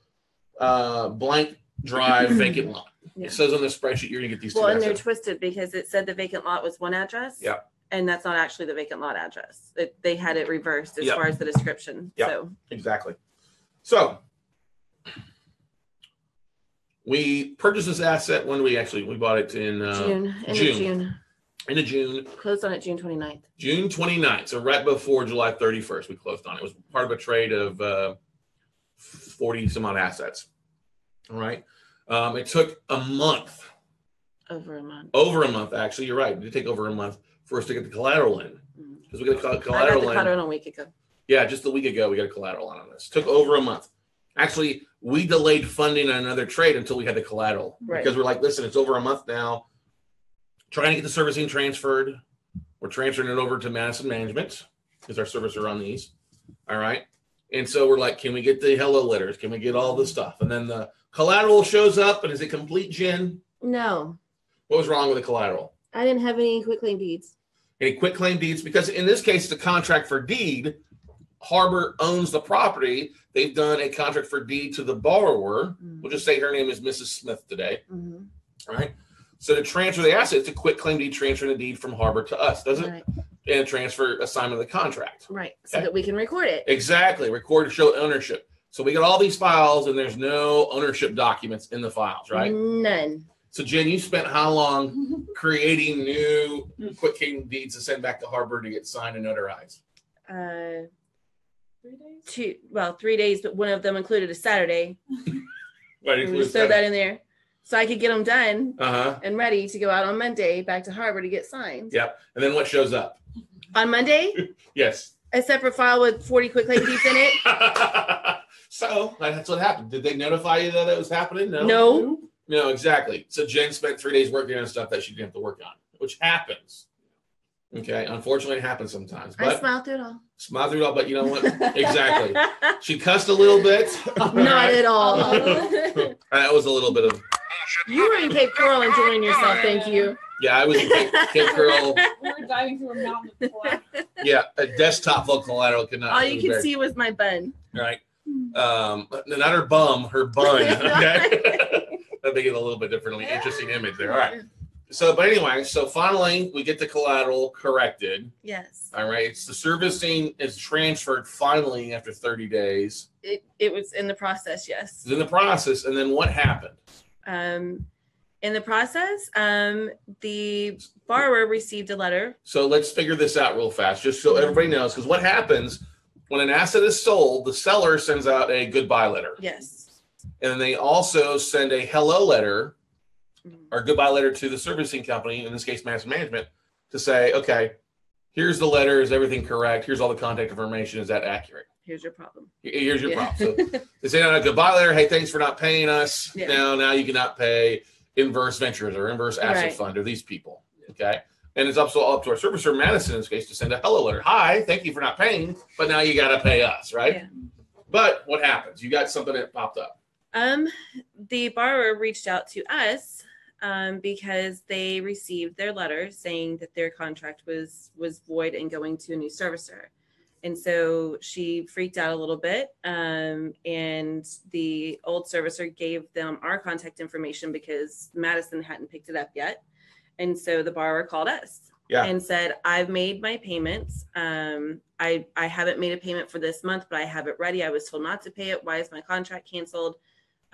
uh, blank drive vacant lot. Yeah. It says on the spreadsheet you're gonna get these two Well, and they're twisted because it said the vacant lot was one address. Yeah. And that's not actually the vacant lot address. It, they had it reversed as Yep. far as the description. Yep. So Exactly. So we purchased this asset when we actually we bought it in uh, June, end of June. June. in of June, Closed on it June 29th. June 29th. So right before July 31st, we closed on it. It was part of a trade of uh, 40 some odd assets. All right. Um, it took a month, Over a month. over a month, actually. You're right. It did take over a month for us to get the collateral in. Mhm. Because we got the I got collateral the in. collateral a week ago. Yeah, just a week ago, we got a collateral on this. Took over a month. Actually, we delayed funding on another trade until we had the collateral Right. because we're like, listen, it's over a month now. Trying to get the servicing transferred. We're transferring it over to Madison Management because our servicer on these. All right. And so we're like, can we get the hello letters? Can we get all the stuff? And then the collateral shows up and is it complete, Jen? No, What was wrong with the collateral? I didn't have any quick claim deeds. Any quit claim deeds because in this case it's a contract for deed Harbour owns the property they've done a contract for deed to the borrower we'll just say her name is mrs smith today Mhm. all right so to transfer the asset it's a quit claim deed transfer the deed from Harbour to us doesn't Right, and transfer assignment of the contract right. So Okay. that we can record it. exactly record to show ownership so we got all these files and there's no ownership documents in the files right None. So jen you spent how long creating new quick claim deeds to send back to Harbour to get signed and notarized Uh, Three days. two, well, three days, but one of them included a Saturday. Why do you We just throw that in there. So I could get them done Uh-huh. and ready to go out on Monday back to Harbour to get signed. Yep. And then what shows up? On Monday, Yes. a separate file with 40 quick claim deeds in it. so that's what happened. Did they notify you that it was happening? No. No. No, exactly. So Jen spent three days working on stuff that she didn't have to work on, which happens. Okay. Unfortunately, it happens sometimes. I smiled through it all. smile through it all. But you know what? Exactly. She cussed a little bit. Not at all. That was a little bit of you were in Cape Coral enjoying yourself. Thank you. yeah. I was in Cape, Cape Coral. We were diving through a mountain of fly. Yeah, a desktop full collateral could not. All it you was could very- see was my bun. right? Um, not her bum, her bun. Okay, that make it a little bit differently interesting image there. All right. So, but anyway, so finally we get the collateral corrected. Yes. All right, it's the servicing is transferred finally after 30 days. It, it was in the process, yes. It's in the process, and then what happened? Um, in the process, um, the borrower received a letter. So let's figure this out real fast, just so everybody knows. Because what happens when an asset is sold, the seller sends out a goodbye letter, Yes. And then they also send a hello letter Mhm. or goodbye letter to the servicing company, in this case, Madison Management, to say, okay, here's the letter. Is everything correct? Here's all the contact information. Is that accurate? Here's your problem. Here's your Yeah. problem. So they send out a goodbye letter. Hey, thanks for not paying us. Yeah. Now, now you cannot pay Inverse Ventures or Inverse Asset Right. Fund or these people. Okay. And it's also up to our servicer, Madison, in this case, to send a hello letter. Hi, thank you for not paying, but now you got to pay us, right? Yeah. But what happens? You got something that popped up. Um, the borrower reached out to us um, because they received their letter saying that their contract was was void and going to a new servicer. And so she freaked out a little bit. Um, and the old servicer gave them our contact information because Madison hadn't picked it up yet. And so the borrower called us Yeah. and said, I've made my payments. Um, I, I haven't made a payment for this month, but I have it ready. I was told not to pay it. Why is my contract canceled?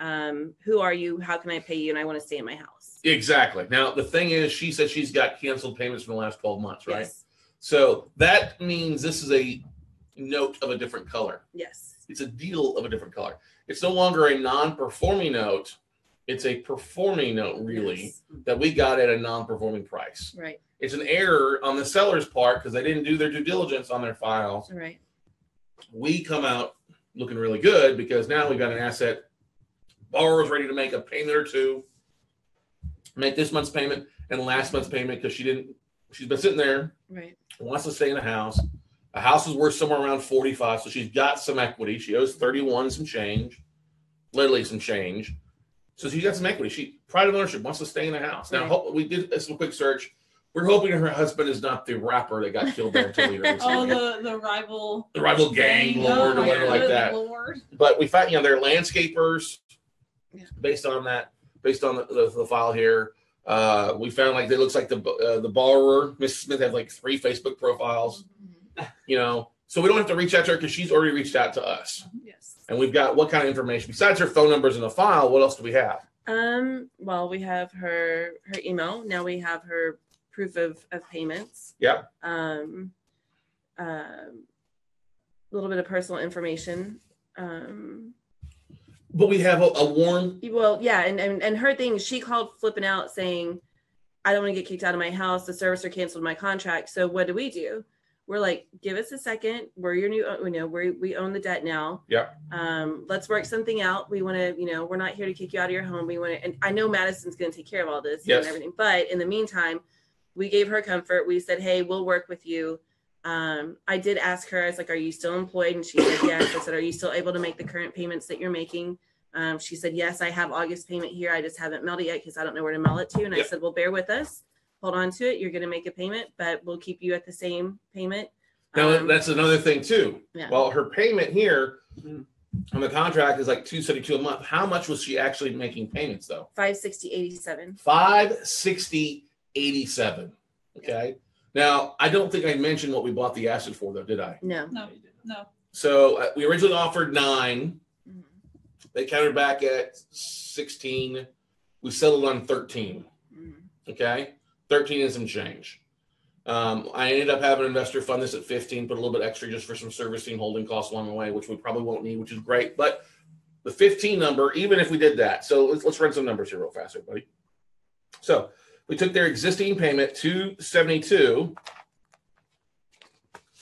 Um, who are you? How can I pay you? And I want to stay in my house. Exactly. Now the thing is, she said she's got canceled payments from the last twelve months, right? Yes. So that means this is a note of a different color. Yes. It's a deal of a different color. It's no longer a non-performing note. It's a performing note, really, Yes. that we got at a non-performing price. Right. It's an error on the seller's part because they didn't do their due diligence on their files. Right. We come out looking really good because now we've got an asset. Borrower's ready to make a payment or two, make this month's payment and last month's payment because she didn't. She's been sitting there Right. wants to stay in a house. A house is worth somewhere around 45, so she's got some equity. She owes 31 some change, literally some change. So she's got some equity. She pride of ownership wants to stay in the house. Now Right. we did a quick search. We're hoping her husband is not the rapper that got killed there. Oh, the the rival the rival gang lord Oh or whatever like that. Lord. But we found, you know, they're landscapers Yeah. based on that, based on the, the, the file here. Uh, we found like it looks like the uh, the borrower, Miss Smith, had like three Facebook profiles. you know so we don't have to reach out to her because she's already reached out to us Yes. and we've got what kind of information besides her phone numbers in the file what else do we have Um. Well, we have her her email. Now we have her proof of of payments. Yeah. Um. Um. A little bit of personal information. Um. But we have a, a warm Well, yeah, and, and and her thing, she called flipping out saying, "I don't want to get kicked out of my house. The servicer canceled my contract. So what do we do?" We're like, "Give us a second. We're your new, you know, we we own the debt now. Yeah. Um, let's work something out. We want to, you know, we're not here to kick you out of your home. We want to, and I know Madison's going to take care of all this Yes. and everything. But in the meantime, we gave her comfort. We said, "Hey, we'll work with you." Um, I did ask her, I was like, Are you still employed? And she said, Yes. I said, Are you still able to make the current payments that you're making? Um, she said, Yes, I have August payment here. I just haven't mailed it yet because I don't know where to mail it to. And I said, Well, bear with us, hold on to it. You're going to make a payment, but we'll keep you at the same payment. now Um, that's another thing too yeah. well her payment here Mhm. on the contract is like 272 a month how much was she actually making payments though 560 87. 560 87 okay now i don't think i mentioned what we bought the asset for though did i No. No, no. so uh, we originally offered nine Mhm. they countered back at 16 we settled on 13 Mhm. Okay, thirteen and some change. Um, I ended up having an investor fund this at fifteen, put a little bit extra just for some servicing holding costs along the way, which we probably won't need, which is great. But the fifteen number, even if we did that, so let's, let's run some numbers here real fast, everybody. So we took their existing payment two seventy two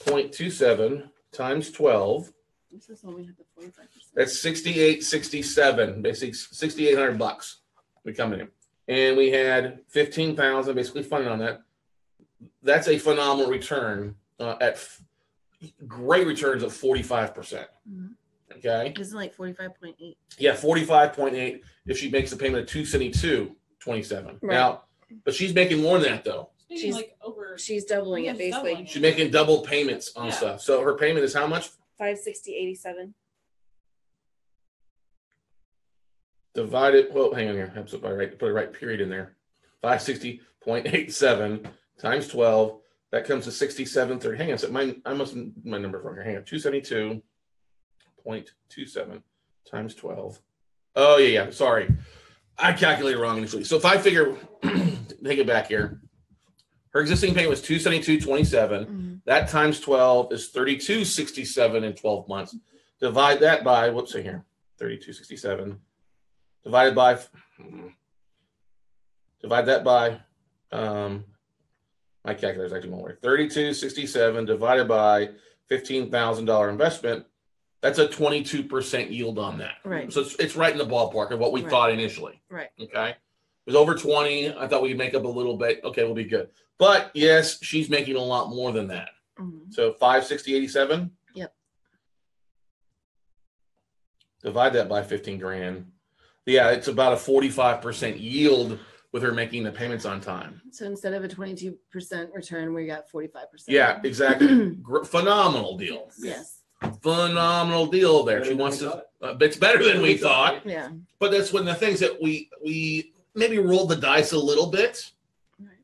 point two seven times twelve. This is when we have the 45%. That's sixty-eight, sixty-seven, basically sixty-eight hundred bucks we come in. And we had fifteen thousand basically funded on that. That's a phenomenal return uh, at f- great returns of forty-five percent. Mhm. Okay. This Isn't like 45.8. Yeah, forty-five point eight if she makes a payment of two seventy-two twenty-seven. Right. Now, but she's making more than that though. Speaking She's- like over. She's doubling it she's basically. doubling it. She's making double payments on Yeah. stuff. So her payment is how much? 560 87. divided. Well, hang on here. I have to put a right, put a right period in there. Five sixty point eight seven times twelve. That comes to sixty-seven thirty. Hang on, so my I must my number wrong here. Hang on, two seventy-two point two seven times twelve. Oh yeah, yeah. Sorry, I calculated wrong initially. So if I figure, take it back here. Her existing payment was two seventy-two twenty-seven. That times 12 is 3267 in 12 months. Divide that by, whoops, see here, 3267. Divided by, hmm, divide that by, um, my calculator's actually won't work. 3267 divided by $15,000 investment. That's a 22% yield on that. Right. So it's, it's right in the ballpark of what we Right. thought initially. Right. Okay. It was over 20. I thought we could make up a little bit. Okay, we'll be good. But yes, she's making a lot more than that. Mhm. So 560, 87. Yep. Divide that by 15 grand. Yeah, it's about a 45% yield with her making the payments on time. So instead of a 22% return, we got 45%. Yeah, exactly. Phenomenal deal. Yes. Phenomenal deal there. Better She wants to, uh, it's better than we thought. Yeah. But that's one of the things that we, we maybe rolled the dice a little bit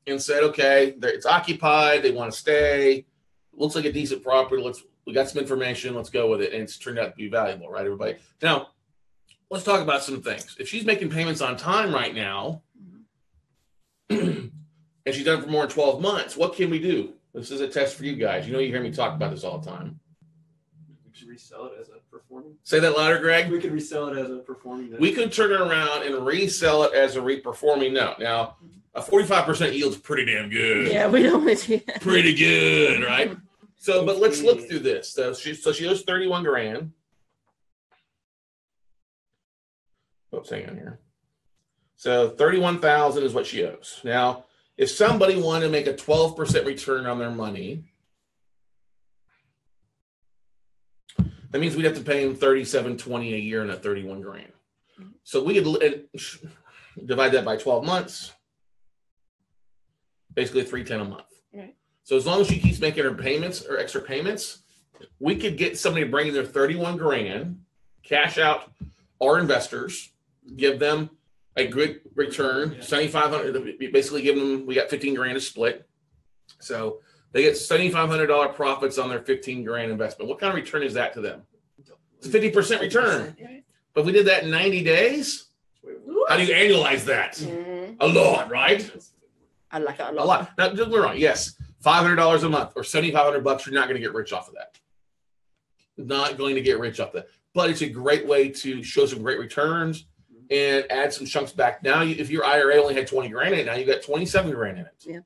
and said, okay, it's occupied. They want to stay. Looks like a decent property. Let's we got some information. Let's go with it. And it's turned out to be valuable, right, everybody? Now, let's talk about some things. If she's making payments on time right now, mm-hmm. and she's done it for more than 12 months, what can we do? This is a test for you guys. You know, you hear me talk about this all the time. We could resell it as a performing. Say that louder, Greg. We could resell it as a performing. note. We could turn it around and resell it as a reperforming note. Now, a 45% yield's pretty damn good. Yeah, we don't want to do that. Pretty good, right? So, but let's look through this. So she, so she owes 31 grand. Oops, hang on here. So 31,000 is what she owes. Now, if somebody wanted to make a 12% return on their money, that means we'd have to pay him 37.20 a year and a 31 grand. So we could divide that by 12 months, basically 310 a month. Right. So as long as she keeps making her payments or extra payments, we could get somebody to bring in their 31 grand, cash out our investors, give them a good return, 7,500, basically give them, we got 15 grand to split. So they get $7,500 profits on their 15 grand investment. What kind of return is that to them? It's a 50% return. But if we did that in 90 days, how do you annualize that? Mhm. A lot, right? I like it a lot. A lot. Now, get me wrong. Yes, five hundred dollars a month or seventy five hundred bucks. You're not going to get rich off of that. Not going to get rich off that. But it's a great way to show some great returns and add some chunks back. Now, if your IRA only had twenty grand in it, now you got twenty seven grand in it. Yeah.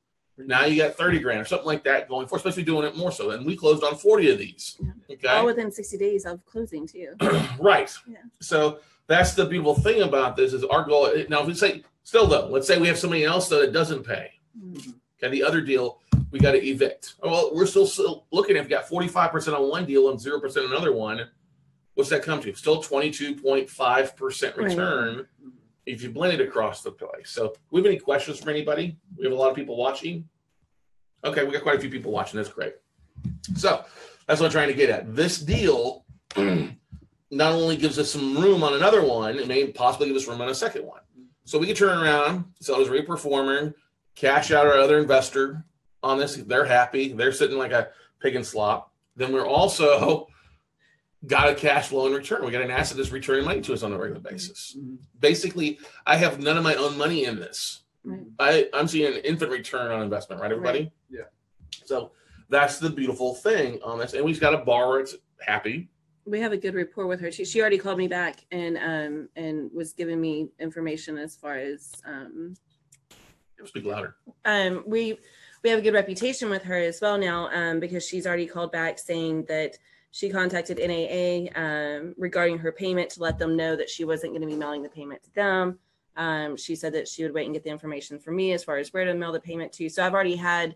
Now you got thirty grand or something like that going for, especially doing it more so. And we closed on forty of these. Okay. All within 60 days of closing, too. right. Yeah. So that's the beautiful thing about this is our goal. Now, if we say still though, let's say we have somebody else that doesn't pay. Mhm. Okay, the other deal we got to evict. Oh, well, we're still, still looking if we got 45% on one deal and 0% on another one. What's that come to? Still 22.5% Right. If you blend it across the place. So, we have any questions for anybody? We have a lot of people watching. Okay, we got quite a few people watching. That's great. So, that's what I'm trying to get at. This deal not only gives us some room on another one, it may possibly give us room on a second one. So we can turn around, sell as reperforming, cash out our other investor on this. They're happy. They're sitting like a pig in slop. Then we're also got a cash flow in return. We got an asset that's returning money to us on a regular basis. Mhm. Basically, I have none of my own money in this. Right. I, I'm seeing an infant return on investment, right, everybody? Right. Yeah. So that's the beautiful thing on this. And we've got a borrower that's happy. We have a good rapport with her. She, she already called me back and um and was giving me information as far as um Speak louder. um, we we have a good reputation with her as well now um, because she's already called back saying that she contacted NAA um, regarding her payment to let them know that she wasn't going to be mailing the payment to them. Um, she said that she would wait and get the information from me as far as where to mail the payment to. So I've already had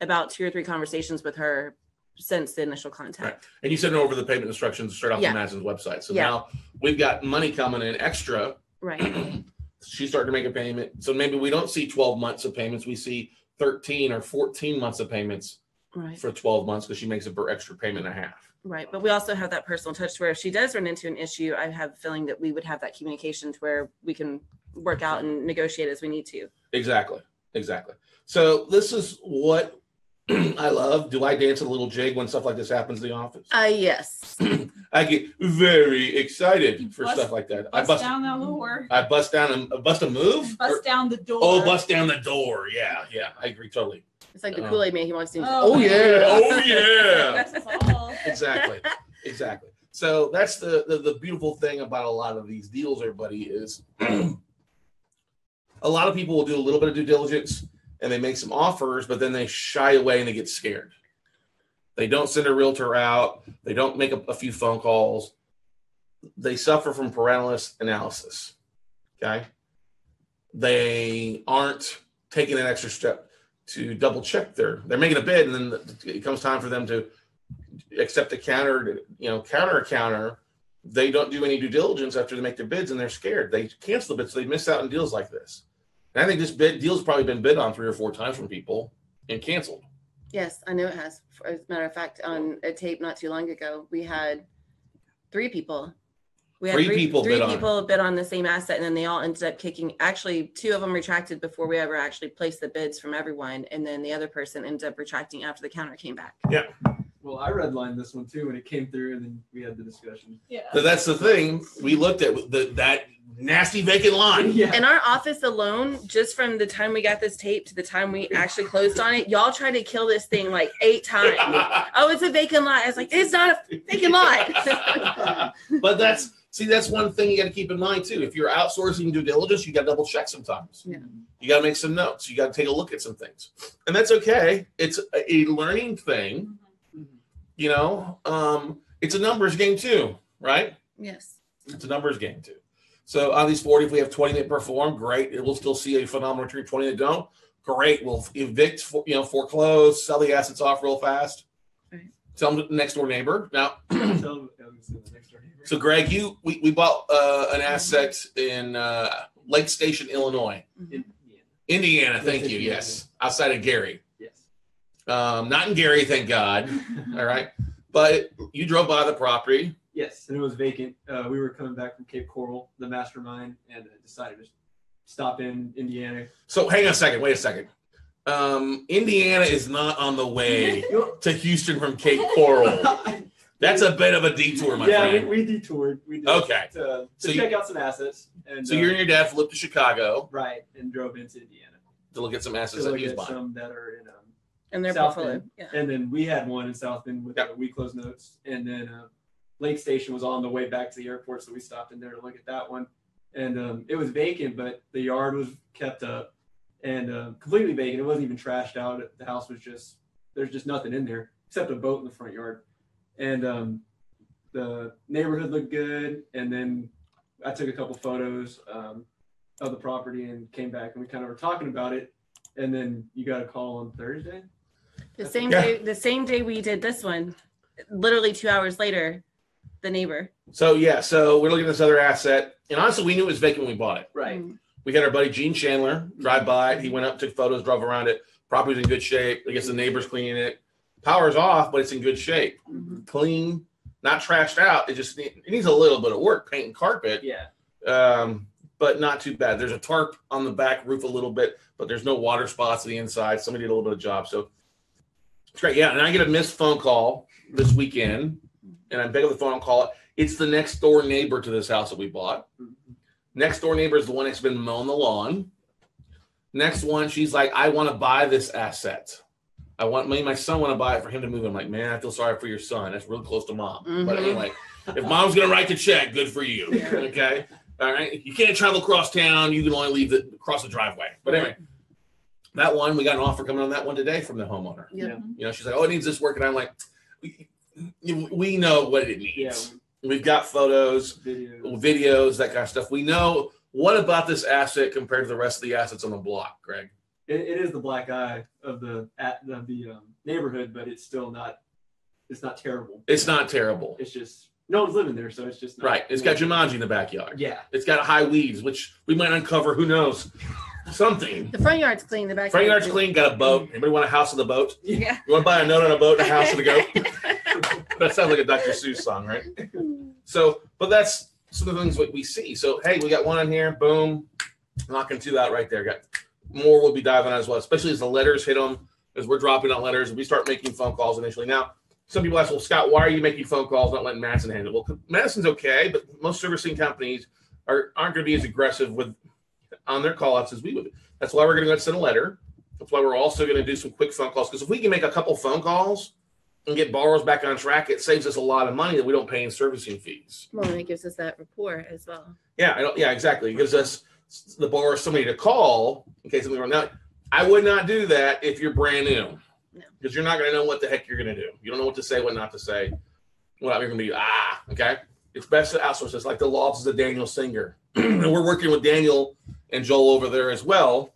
about two or three conversations with her since the initial contact. And you sent over the payment instructions straight off Yeah. the Madison's website. So Yeah. now we've got money coming in extra. Right. She's starting to make a payment. So maybe we don't see 12 months of payments. We see 13 or 14 months of payments Right. for 12 months because she makes a per extra payment and a half. Right. But we also have that personal touch where if she does run into an issue, I have a feeling that we would have that communication to where we can work out and negotiate as we need to. Exactly. Exactly. So this is what I love. Do I dance a little jig when stuff like this happens in the office? Uh, yes. I get very excited for Bust- stuff like that. I Bust bust down that door. I bust down and bust a move. Bust Or- down the door. oh, bust down the door. Yeah, yeah. I agree totally. It's like the Oh. Kool Aid man. He wants to. Oh, Oh yeah. Oh yeah. Exactly. Exactly. So that's the, the the beautiful thing about a lot of these deals everybody is a lot of people will do a little bit of due diligence and they make some offers but then they shy away and they get scared. They don't send a realtor out. They don't make a, a few phone calls. They suffer from paralysis analysis okay? They aren't taking an extra step to double check their they're making a bid and then it comes time for them to accept a counter, you know, counter counter, they don't do any due diligence after they make their bids and they're scared. They cancel the bid, so they miss out on deals like this. And I think this bid deal's probably been bid on three or four times from people and canceled. Yes, I know it has. As a matter of fact, on a tape not too long ago, we had three people. We had Three people three bid on people bid on the same asset, and then they all ended up kicking. Actually, two of them retracted before we ever actually placed the bids from everyone, and then the other person ended up retracting after the counter came back. Well, I redlined this one too when it came through, and then we had the discussion. Yeah. So that's the thing. We looked at the, that nasty vacant lot. yeah. In our office alone, just from the time we got this tape to the time we actually closed on it, y'all tried to kill this thing like eight times. oh, it's a vacant lot. I was like, it's not a vacant lot. but that's see, that's one thing you got to keep in mind too. If you're outsourcing due diligence, you got to double check sometimes. Yeah. You got to make some notes. You got to take a look at some things, and that's okay. It's a, a learning thing. Mm-hmm. You know, um, it's a numbers game too, right? yes. It's a numbers game too. So on these 40, if we have 20 that perform, great. It will still see a phenomenal return. 20 that don't, great. We'll evict, for, you know, foreclose, sell the assets off real fast. Right. Tell them next door neighbor. Now, Tell them- I was gonna the next door neighbor. so Greg, you we, we bought uh, an asset in uh, Lake Station, Illinois, In- Indiana. Yes, Thank you. Indiana. Yes, outside of Gary. Um, not in Gary, thank God. All right, but you drove by the property. Yes, and it was vacant. Uh, we were coming back from Cape Coral, the mastermind, and uh, decided to stop in Indiana. So hang on a second. Wait a second. Um, Indiana is not on the way to Houston from Cape Coral. That's a bit of a detour, my friend. yeah, we, we detoured. We did Okay. to, to So you- check out some assets. And So uh, you and your dad flew up to Chicago right and drove into Indiana to look at some to assets look that he was at buying. some that are in. Um, And their South portfolio. Bend. Yeah. and then we had one in South Bend with Yep. uh, we closed notes, and then uh, Lake Station was on the way back to the airport, so we stopped in there to look at that one. And um, it was vacant, but the yard was kept up and uh, completely vacant. It wasn't even trashed out. The house was just there's just nothing in there except a boat in the front yard. And um, the neighborhood looked good. And then I took a couple photos um, of the property and came back and we kind of were talking about it. And then you got a call on Thursday. The same Yeah. day, the same day we did this one, literally two hours later, the neighbor. So yeah, so we're looking at this other asset, and honestly, we knew it was vacant when we bought it. Right. Mm. We had our buddy Gene Chandler drive by. it. He went up, took photos, drove around it. Property's in good shape. I guess the neighbors cleaning it. Power's off, but it's in good shape. Mhm. Clean, not trashed out. It just need, it needs a little bit of work, paint and carpet. Yeah. um, but not too bad. There's a tarp on the back roof a little bit, but there's no water spots on the inside. Somebody did a little bit of job, so it's great. Yeah, and I get a missed phone call this weekend, and I pick up the phone and call it. It's the next door neighbor to this house that we bought. Next door neighbor is the one that's been mowing the lawn. Next one, she's like, I want to buy this asset. I want me and my son want to buy it for him to move. I'm like, man, I feel sorry for your son. That's real close to mom. But Mhm. anyway, if mom's gonna write the check, good for you. Okay. All right. You can't travel across town. You can only leave the cross the driveway. But anyway, that one we got an offer coming on that one today from the homeowner. Yep. You know, she's like, "Oh, it needs this work," and I'm like, "We, we know what it Yeah. needs. We've got photos, Video. videos, that kind of stuff. We know what about this asset compared to the rest of the assets on the block, Greg. It, it is the black eye of the at of the um, neighborhood, but it's still not. It's not terrible. It's not terrible, It's just no one's living there, so it's just not, right? It's got Jumanji in the backyard. Yeah. It's got high weeds, which we might uncover. Who knows? Something. The front yard's clean. The back Front yard's yard's clean. Got a boat. Anybody want a house on the boat? Yeah. You want to buy a note on a boat and a house on a goat? that sounds like a Dr. Seuss song, right? So, but that's some of the things that we see. So, hey, we got one on here. Boom, knocking two out right there. Got more. We'll be diving on as well, especially as the letters hit them. As we're dropping out letters, we start making phone calls initially. Now, some people ask, "Well, Scott, why are you making phone calls, not letting Madison handle it?" Well, Madison's okay, but most servicing companies are aren't going to be as aggressive with on their call outs as we would. That's why we're going to go send a letter. That's why we're also going to do some quick phone calls because if we can make a couple phone calls and get borrowers back on track, it saves us a lot of money that we don't pay in servicing fees. Well, and it gives us that rapport as well. Yeah, I don't, yeah, exactly. It gives us the borrower somebody to call in case something wrong. Now, I would not do that if you're brand new No. because you're not going to know what the heck you're going to do. You don't know what to say, what not to say. What you're going to be ah okay. It's best to outsource this, like the laws of Daniel Singer, and we're working with Daniel and Joel over there as well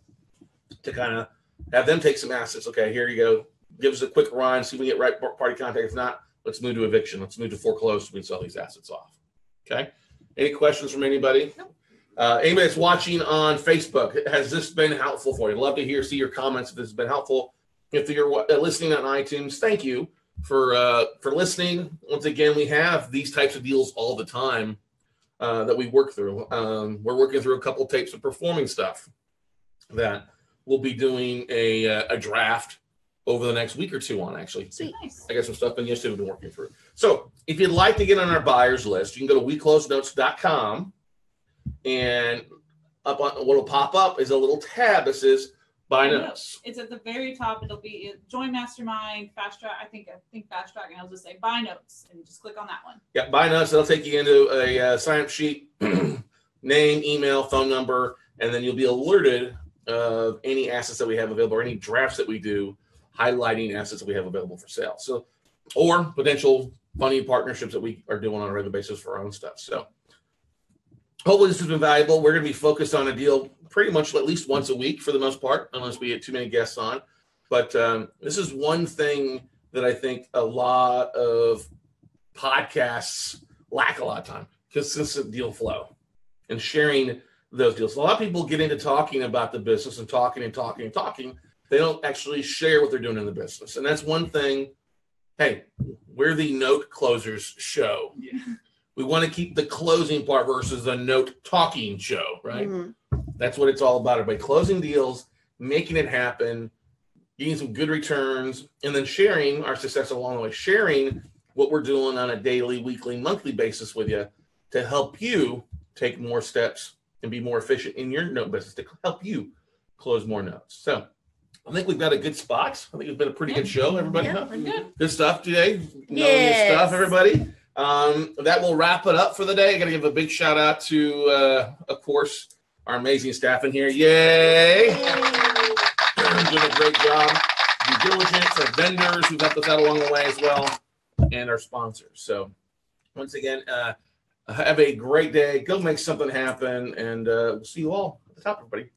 to kind of have them take some assets. Okay, here you go. Give us a quick run, see if we get right party contact. If not, let's move to eviction. Let's move to foreclose so we can sell these assets off. Okay. Any questions from anybody? Uh, anybody that's watching on Facebook, has this been helpful for you? Love to hear, see your comments if this has been helpful. If you're uh, listening on iTunes, thank you for uh, for listening. Once again, we have these types of deals all the time uh, that we work through. Um, we're working through a couple tapes of performing stuff that we'll be doing a, uh, a draft over the next week or two on actually. Sweet. I got some stuff in yesterday we've been working through. So if you'd like to get on our buyers list, you can go to weclosenotes.com and up on what'll pop up is a little tab that says know. notes. It's at the very top. It'll be join mastermind, fast track. I think I think fast track, and I'll just say buy notes and just click on that one. Yeah, buy notes. That'll take you into a uh, sign up sheet, name, email, phone number, and then you'll be alerted of any assets that we have available or any drafts that we do highlighting assets that we have available for sale. So, or potential funding partnerships that we are doing on a regular basis for our own stuff. So, hopefully, this has been valuable. We're going to be focused on a deal pretty much at least once a week for the most part, unless we get too many guests on. But um, this is one thing that I think a lot of podcasts lack a lot of time consistent deal flow and sharing those deals. A lot of people get into talking about the business and talking and talking and talking. They don't actually share what they're doing in the business. And that's one thing. Hey, we're the note closers show. Yeah. We want to keep the closing part versus the note talking show, right? Mhm. That's what it's all about. Everybody closing deals, making it happen, getting some good returns, and then sharing our success along the way, sharing what we're doing on a daily, weekly, monthly basis with you to help you take more steps and be more efficient in your note business to help you close more notes. So I think we've got a good spot. I think it's been a pretty good show, everybody. Yeah. good. Good stuff today. Knowing your stuff, everybody. Um, that will wrap it up for the day. I got to give a big shout out to, uh, of course, our amazing staff in here. Yay! Doing a great job. Due diligence, our vendors who've helped us out along the way as well, and our sponsors. So, once again, uh, have a great day. Go make something happen, and uh, we'll see you all at the top, everybody.